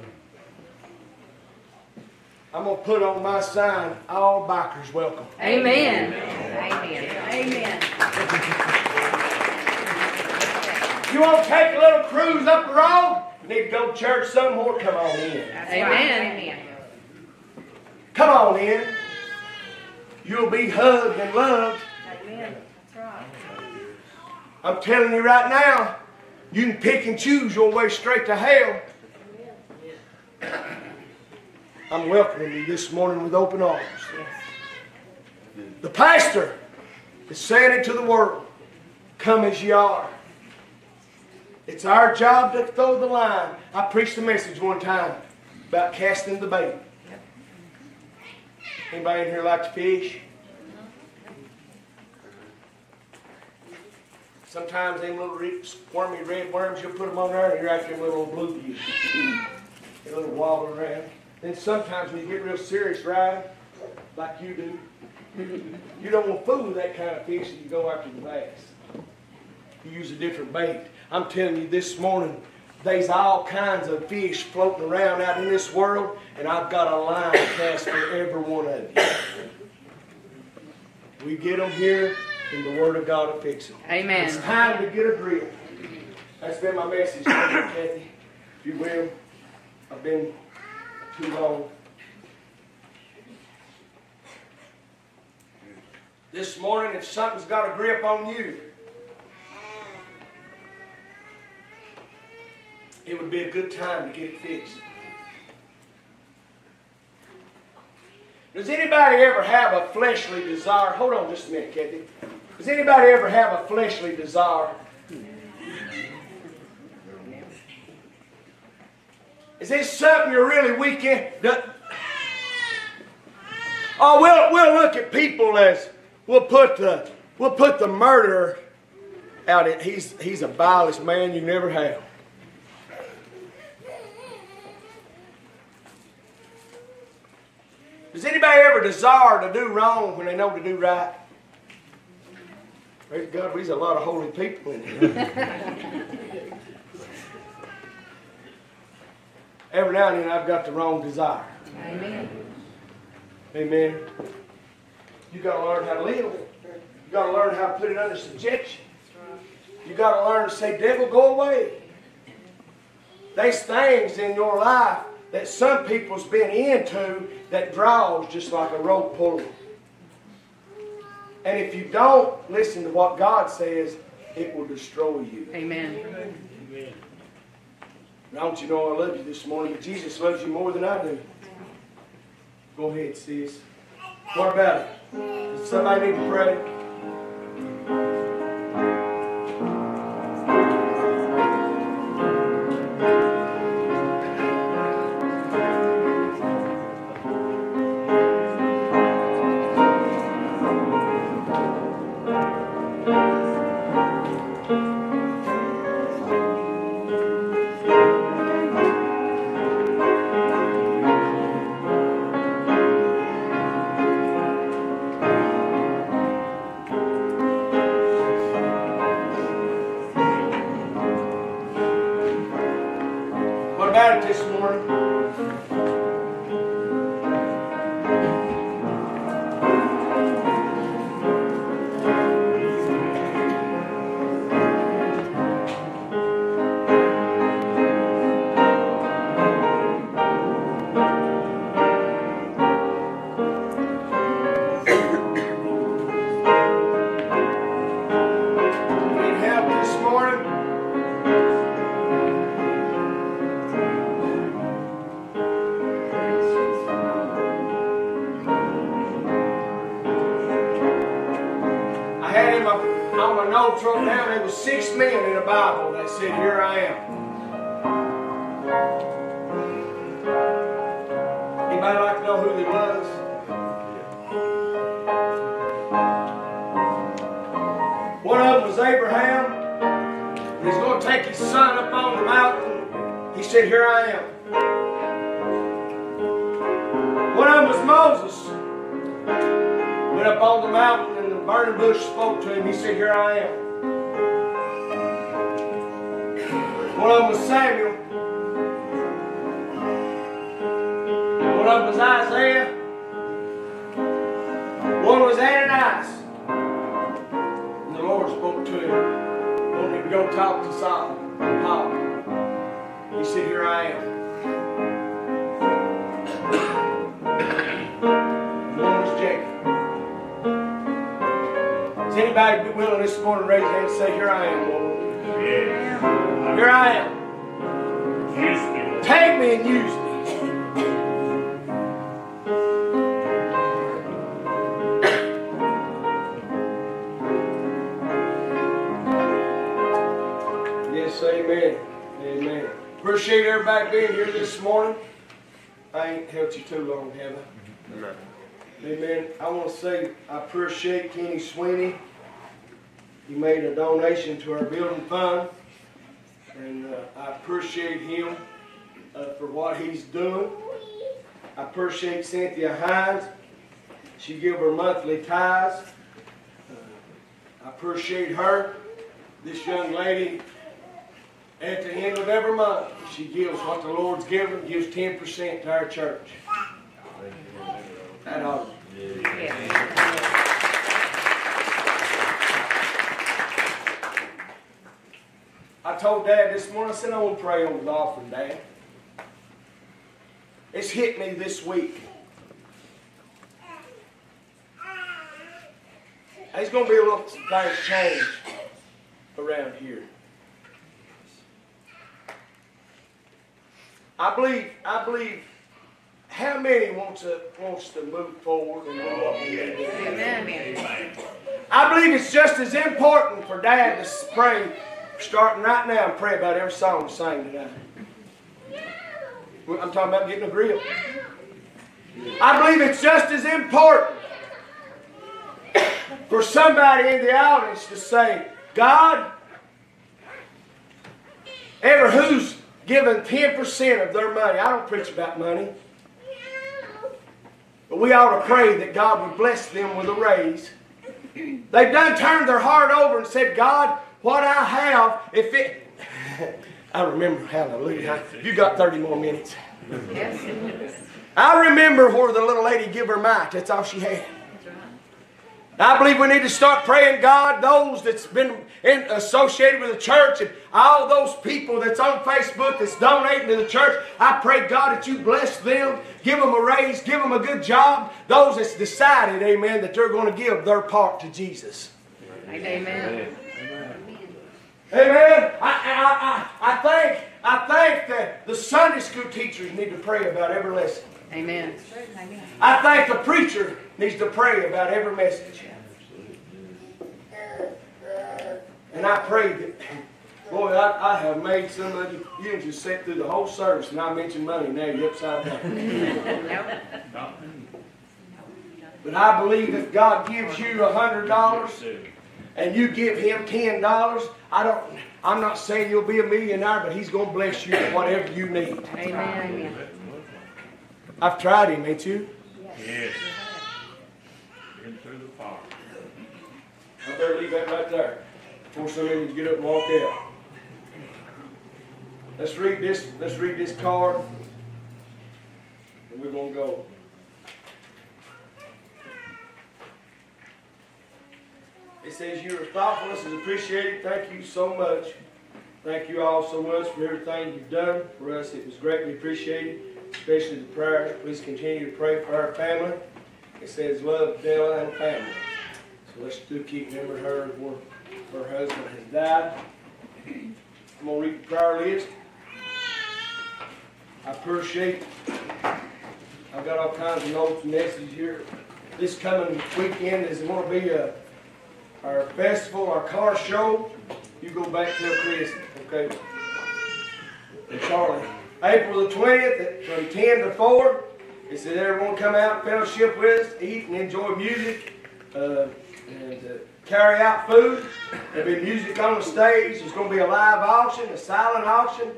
I'm going to put on my sign, all bikers welcome. Amen. Amen. Amen. You want to take a little cruise up the road? You need to go to church some more? Come on in. Amen. Come on in. You'll be hugged and loved. Amen. That's right. I'm telling you right now, you can pick and choose your way straight to hell. I'm welcoming you this morning with open arms. The pastor is saying it to the world come as you are. It's our job to throw the line. I preached a message one time about casting the bait. Anybody in here like to fish? Sometimes them little squirmy red worms, you'll put them on there and you're after little bluegill. They little wobble around. Then sometimes when you get real serious, right, like you do, you don't want to fool with that kind of fish and you go after the bass. You use a different bait. I'm telling you this morning, there's all kinds of fish floating around out in this world, and I've got a line cast for every one of you. We get them here, and the Word of God will fix them. Amen. It's time to get a grip. That's been my message, Kathy. If you will, I've been too long. This morning, if something's got a grip on you, it would be a good time to get it fixed. Does anybody ever have a fleshly desire? Hold on just a minute, Kathy. Does anybody ever have a fleshly desire? Is this something you're really weak in? Oh, we'll, we'll look at people as we'll put the we'll put the murderer out. He's he's a vilest man you never have. Does anybody ever desire to do wrong when they know to do right? Praise God, there's a lot of holy people in here. Every now and then I've got the wrong desire. Amen. Amen. You got to learn how to live. You got to learn how to put it under subjection. You got to learn to say, "Devil, go away." There's things in your life that some people's been into that draws just like a rope pulling. And if you don't listen to what God says, it will destroy you. Amen. Amen. Don't you know I love you this morning, but Jesus loves you more than I do. Go ahead, sis. What about it? Does somebody need to pray? Everybody being here this morning. I ain't held you too long, have I? Amen. I want to say I appreciate Kenny Sweeney He made a donation to our building fund, and uh, I appreciate him uh, for what he's doing. I appreciate Cynthia Hines. She give her monthly tithes. Uh, I appreciate her. This young lady, at the end of every month, she gives what the Lord's given, gives 10% to our church. That ought I told Dad this morning, I said, I want to pray over the offering, Dad. It's hit me this week. There's going to be a little things change around here. I believe, I believe, how many wants to, wants to move forward and do what we need to do? Amen. I believe it's just as important for Dad to pray, starting right now, and pray about every song we sing tonight. I'm talking about getting a grip. I believe it's just as important for somebody in the audience to say, God, ever who's given 10% of their money, I don't preach about money, but we ought to pray that God would bless them with a raise. They've done turned their heart over and said, God, what I have, if it. I remember, hallelujah. You got 30 more minutes. I remember where the little lady give her mite. That's all she had. I believe we need to start praying, God, those that's been in, associated with the church and all those people that's on Facebook that's donating to the church. I pray, God, that you bless them, give them a raise, give them a good job. Those that's decided, amen, that they're going to give their part to Jesus. Amen. Amen. I, I, I, I think I think that the Sunday school teachers need to pray about every lesson. Amen. I think the preacher needs to pray about every message. And I pray that, boy, I, I have made some of you, you can just sit through the whole service and I mention money, now you're upside down. But I believe if God gives you a hundred dollars and you give him ten dollars, I don't I'm not saying you'll be a millionaire, but he's gonna bless you with whatever you need. Amen. I've tried him, ain't you? Yes. Been through the fire. I better leave that right there before somebody to get up and walk out. Let's read this, let's read this card. And we're gonna go. It says your thoughtfulness is appreciated. Thank you so much. Thank you all so much for everything you've done for us. It was greatly appreciated, especially the prayers. Please continue to pray for our family. It says love Della and family. So let's do keep remembering her where her husband has died. I'm gonna read the prayer list. I appreciate. I've got all kinds of notes and messages here. This coming weekend is going to be a our festival, our car show. You go back till Chris, okay? And Charlie. April the 20th from 10 to 4. It says everyone come out fellowship with us, eat and enjoy music, uh, and uh, carry out food. There'll be music on the stage. There's going to be a live auction, a silent auction,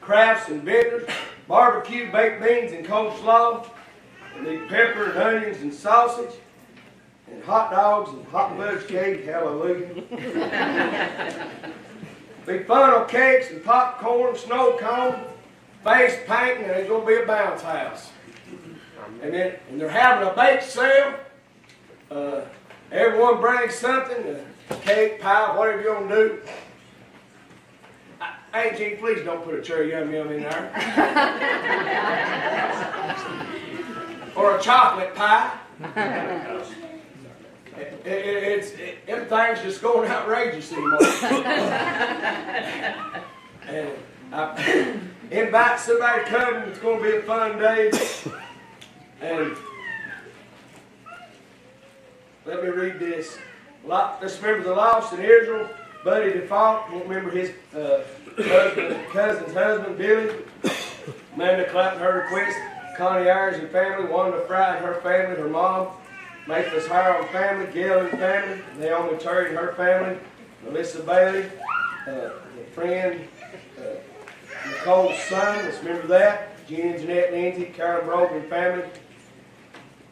crafts and vendors, barbecue, baked beans, and coleslaw. And the pepper and onions and sausage and hot dogs and hot fudge cake, hallelujah. Big funnel cakes and popcorn, snow cone, face painting, and there's gonna be a bounce house. And then, and they're having a bake sale. Uh, everyone brings something, a cake, pie, whatever you want to do. Hey, Gene, please don't put a cherry yum yum in there. or a chocolate pie. It, it, it's it, them things just going outrageous anymore. and I invite somebody to come. It's going to be a fun day. And let me read this. Let's remember the lost in Israel. Buddy Default. Won't remember his uh, husband, cousin's husband, Billy. Amanda Clapton, her request. Connie Ayers and family. Wanda Fry and her family, her mom. Mathis Harold family, Gail and family, Naomi Terry and her family, Melissa Bailey, uh, friend, uh, Nicole's son, let's remember that, Jean and Jeanette Lindsay, Carolyn Brogan family,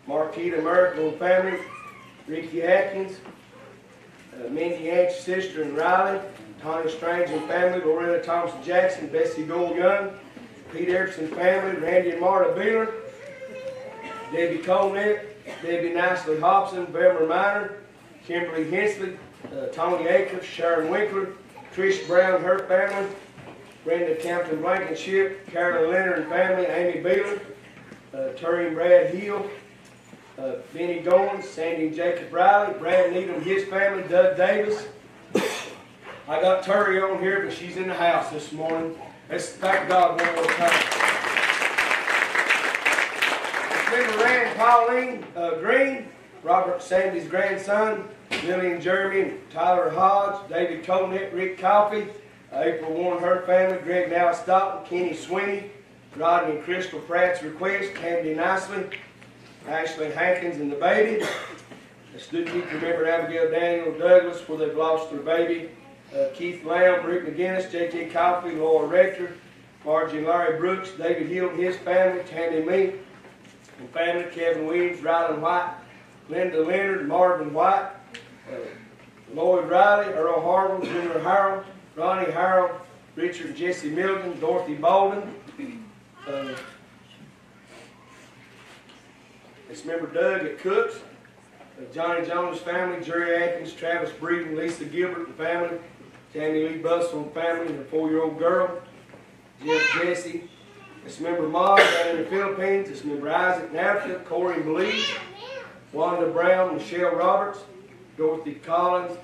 Marquita Merkel and family, Ricky Atkins, uh, Mindy Yanke's sister and Riley, Tony Strange and family, Loretta Thompson Jackson, Bessie Gould Young, Pete Everson family, Randy and Marta Beeler, Debbie Colnett, Debbie Nicely Hobson, Velma Minor, Kimberly Hensley, uh, Tony Acuff, Sharon Winkler, Trish Brown her family, Brenda Campton Blankenship, Carolyn Leonard and family, Amy Beeler, uh, Terry and Brad Hill, uh, Benny Goins, Sandy and Jacob Riley, Brad Needham, his family, Doug Davis. I got Terry on here, but she's in the house this morning. Let's thank God one more time. Remember Rand Pauline uh, Green, Robert Sandy's grandson, Billy and Jeremy, Tyler Hodge, David Colnett, Rick Coffey, uh, April Warren, her family, Greg Now Stockton, Kenny Sweeney, Rodney and Crystal Pratt's request, Candy Nicely, Ashley Hankins and the baby. Let's do keep remember Abigail Daniel Douglas where they've lost their baby. Uh, Keith Lamb, Rick McGinnis, J.T. Coffey, Laura Rector, Margie Larry Brooks, David Hill and his family, Tammy Meek and family, Kevin Williams, Ryland White, Linda Leonard, Marvin White, uh, Lloyd Riley, Earl Harville, Junior Harold, Ronnie Harold, Richard Jesse Milligan, Dorothy Bolden, uh, Let's remember Doug at Cooks, uh, Johnny Jones' family, Jerry Atkins, Travis Breeden, Lisa Gilbert and family, Tammy Lee Bustle and family, and a four-year-old girl, Jeff Jesse. Let's remember Mom down in the Philippines. Let's remember Isaac in Corey and Belize, Wanda Brown, Michelle Roberts, Dorothy Collins,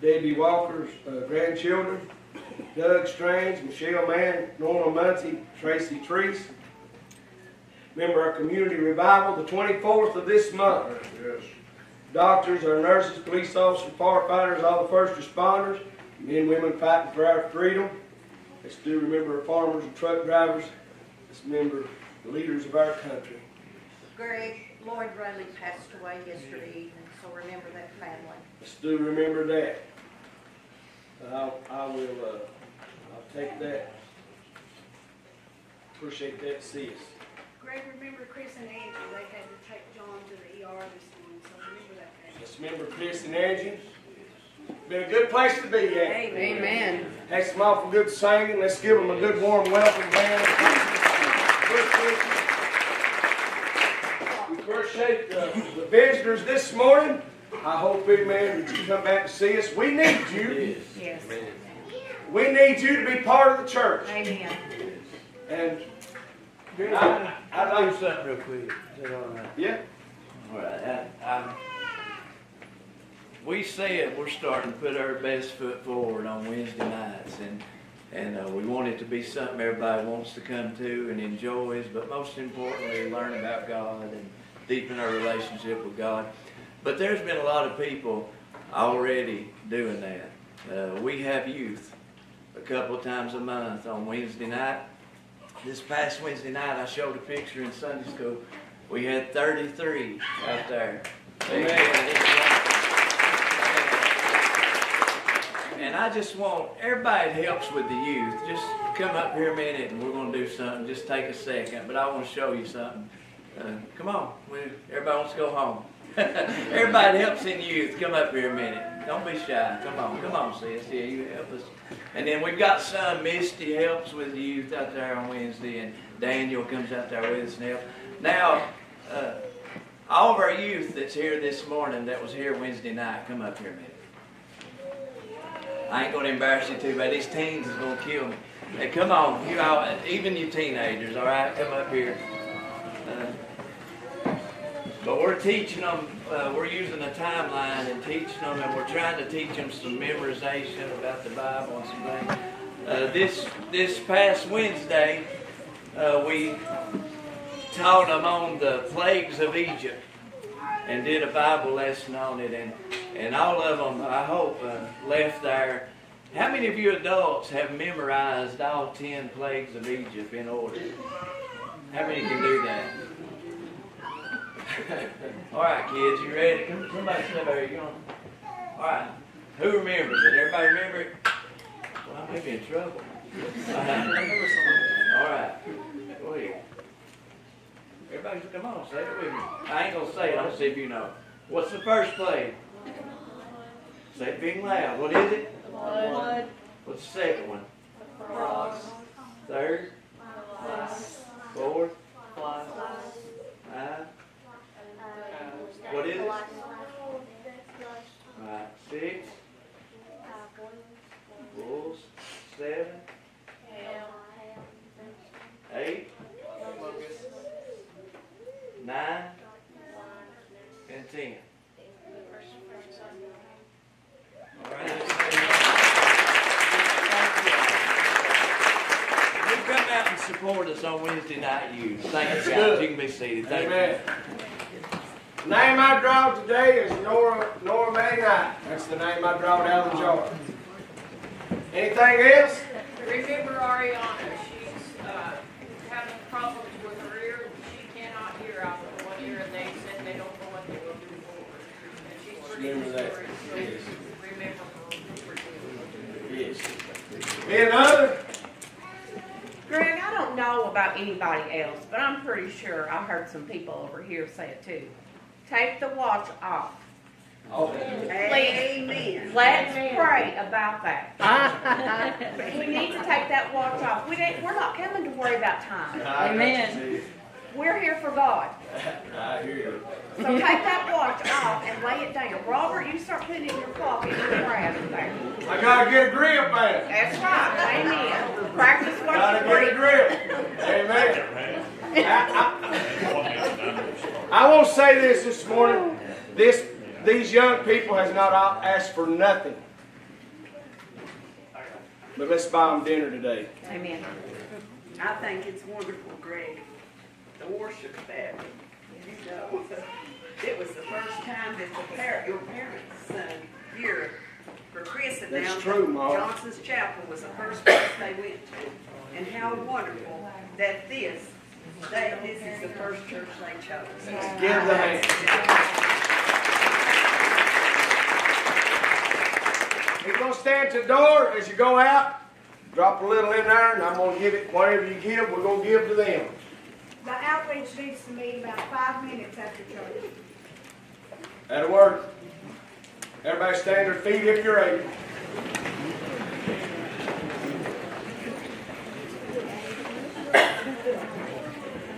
Debbie Walker's uh, grandchildren, Doug Strange, Michelle Mann, Norma Muncie, Tracy Treese. Remember our community revival, the 24th of this month. Yes. Doctors, our nurses, police officers, firefighters, all the first responders, men and women fighting for our freedom. Let's do remember our farmers and truck drivers. Let's remember the leaders of our country. Greg, Lloyd Riley passed away yesterday evening, so remember that family. Let's do remember that. I'll, I will, uh, I'll take that. Appreciate that, See sis. Greg, remember Chris and Angie, they had to take John to the ER this morning, so remember that family. Let's remember Chris and Angie. Been a good place to be at. Amen. Had some awful good singing. Let's give them a good warm welcome, man. We appreciate the, the visitors this morning. I hope, amen, that you come back and see us. We need you. Yes. We need you to be part of the church. Amen. And I'd I'd like do something real quick. Is that all right? yeah. All right, I, I, we said we're starting to put our best foot forward on Wednesday nights, and and uh, we want it to be something everybody wants to come to and enjoys, but most importantly, learn about God and deepen our relationship with God. But there's been a lot of people already doing that. Uh, we have youth a couple of times a month on Wednesday night. This past Wednesday night, I showed a picture in Sunday school. We had 33 out there. And I just want everybody that helps with the youth, just come up here a minute and we're going to do something. Just take a second, but I want to show you something. Uh, come on, everybody wants to go home. everybody helps in youth, come up here a minute. Don't be shy. Come on, come on, sis. Yeah, you help us. And then we've got some Misty helps with the youth out there on Wednesday, and Daniel comes out there with us helps. Now, uh, all of our youth that's here this morning that was here Wednesday night, come up here a minute. I ain't gonna embarrass you too bad. These teens is gonna kill me. Hey, come on, you all, even you teenagers, all right, come up here. Uh, but we're teaching them. Uh, we're using a timeline and teaching them, and we're trying to teach them some memorization about the Bible and some things. Uh, this this past Wednesday, uh, we taught them on the plagues of Egypt and did a Bible lesson on it, and and all of them, I hope, uh, left there. How many of you adults have memorized all ten plagues of Egypt in order? How many can do that? All right, kids, you ready? Come, somebody step over here. You want? All right. Who remembers it? Everybody remember it? Well, I may be in trouble. All right. Go ahead. Everybody, come on, say it with me. I ain't gonna say it. I'll see if you know. What's the first play? Say it being loud. What is it? Blood. What's the second one? Third? Fourth? Five? What is it? Alright, six, bulls, seven, eight, nine, and ten. Alright. You come out and support us on Wednesday night youth. Thank you guys. You can be seated. Thank you. Amen. Name I draw today is Nora, Nora May Knight. That's the name I drawed out of the jar. Anything else? Remember Ariana, she's, uh, having problems with her ear, she cannot hear out of one ear, and they said they don't know what they will do for her. And she's pretty Remember that. discouraged, so remember her. Yes. Any other? Greg, I don't know about anybody else, but I'm pretty sure I heard some people over here say it too. Take the watch off. Oh, Amen. Let's pray about that. We need to take that watch off. We didn't, we're not coming to worry about time. Amen. We're here for God. I hear you. So take that watch off and lay it down. Robert, you start putting in your pocket and pray out there. I gotta get a grip on it. That's right. Amen. Practice what Gotta you get a preach. grip. Amen. I, Amen. I, I won't say this this morning. This, these young people has not asked for nothing. But let's buy them dinner today. Amen. I think it's wonderful, Greg, the worship family. You know, it was the first time that the parent, your parents sung here for Chris and That's true, Ma. Johnson's Chapel was the first place they went to. And how wonderful that this, that this is the first church they chose. Give them a hand. You're gonna stand at the door as you go out, drop a little in there, and I'm gonna give it, whatever you give, we're gonna give to them. The outreach needs to meet about five minutes after church. That'll work. Everybody stand their feet if you're able.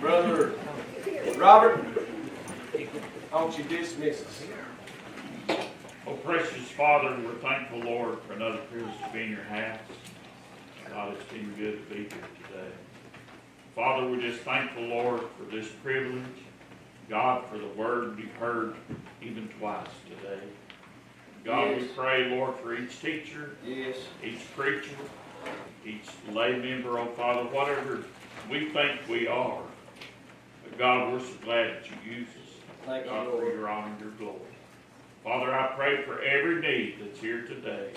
Brother Robert, why don't you dismiss us? Oh, precious Father, we're thankful, Lord, for another privilege to be in your house. God, it's been good to be here today. Father, we're just thankful, Lord, for this privilege. God, for the word we've heard even twice today. God, we pray, Lord, for each teacher, Yes. each preacher, each lay member, oh Father, whatever we think we are. But God, we're so glad that you use us. Thank you, God, for your honor and your glory. Father, I pray for every need that's here today.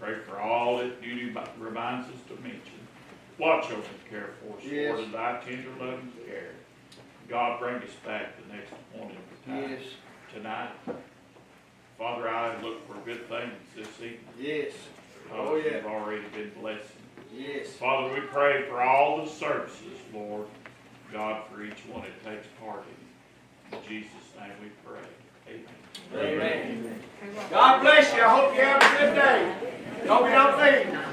Pray for all that you reminds us to mention. Watch over and care for us, Yes. Lord, in thy tender loving care. God, bring us back the next morning time, Yes. tonight. Father, I look for good things this evening. Yes. because Oh, yeah. You've already been blessing. Yes. Father, we pray for all the services, Lord. God for each one that takes part in it. In Jesus' name we pray. Amen. Amen. God bless you. I hope you have a good day. Don't be not.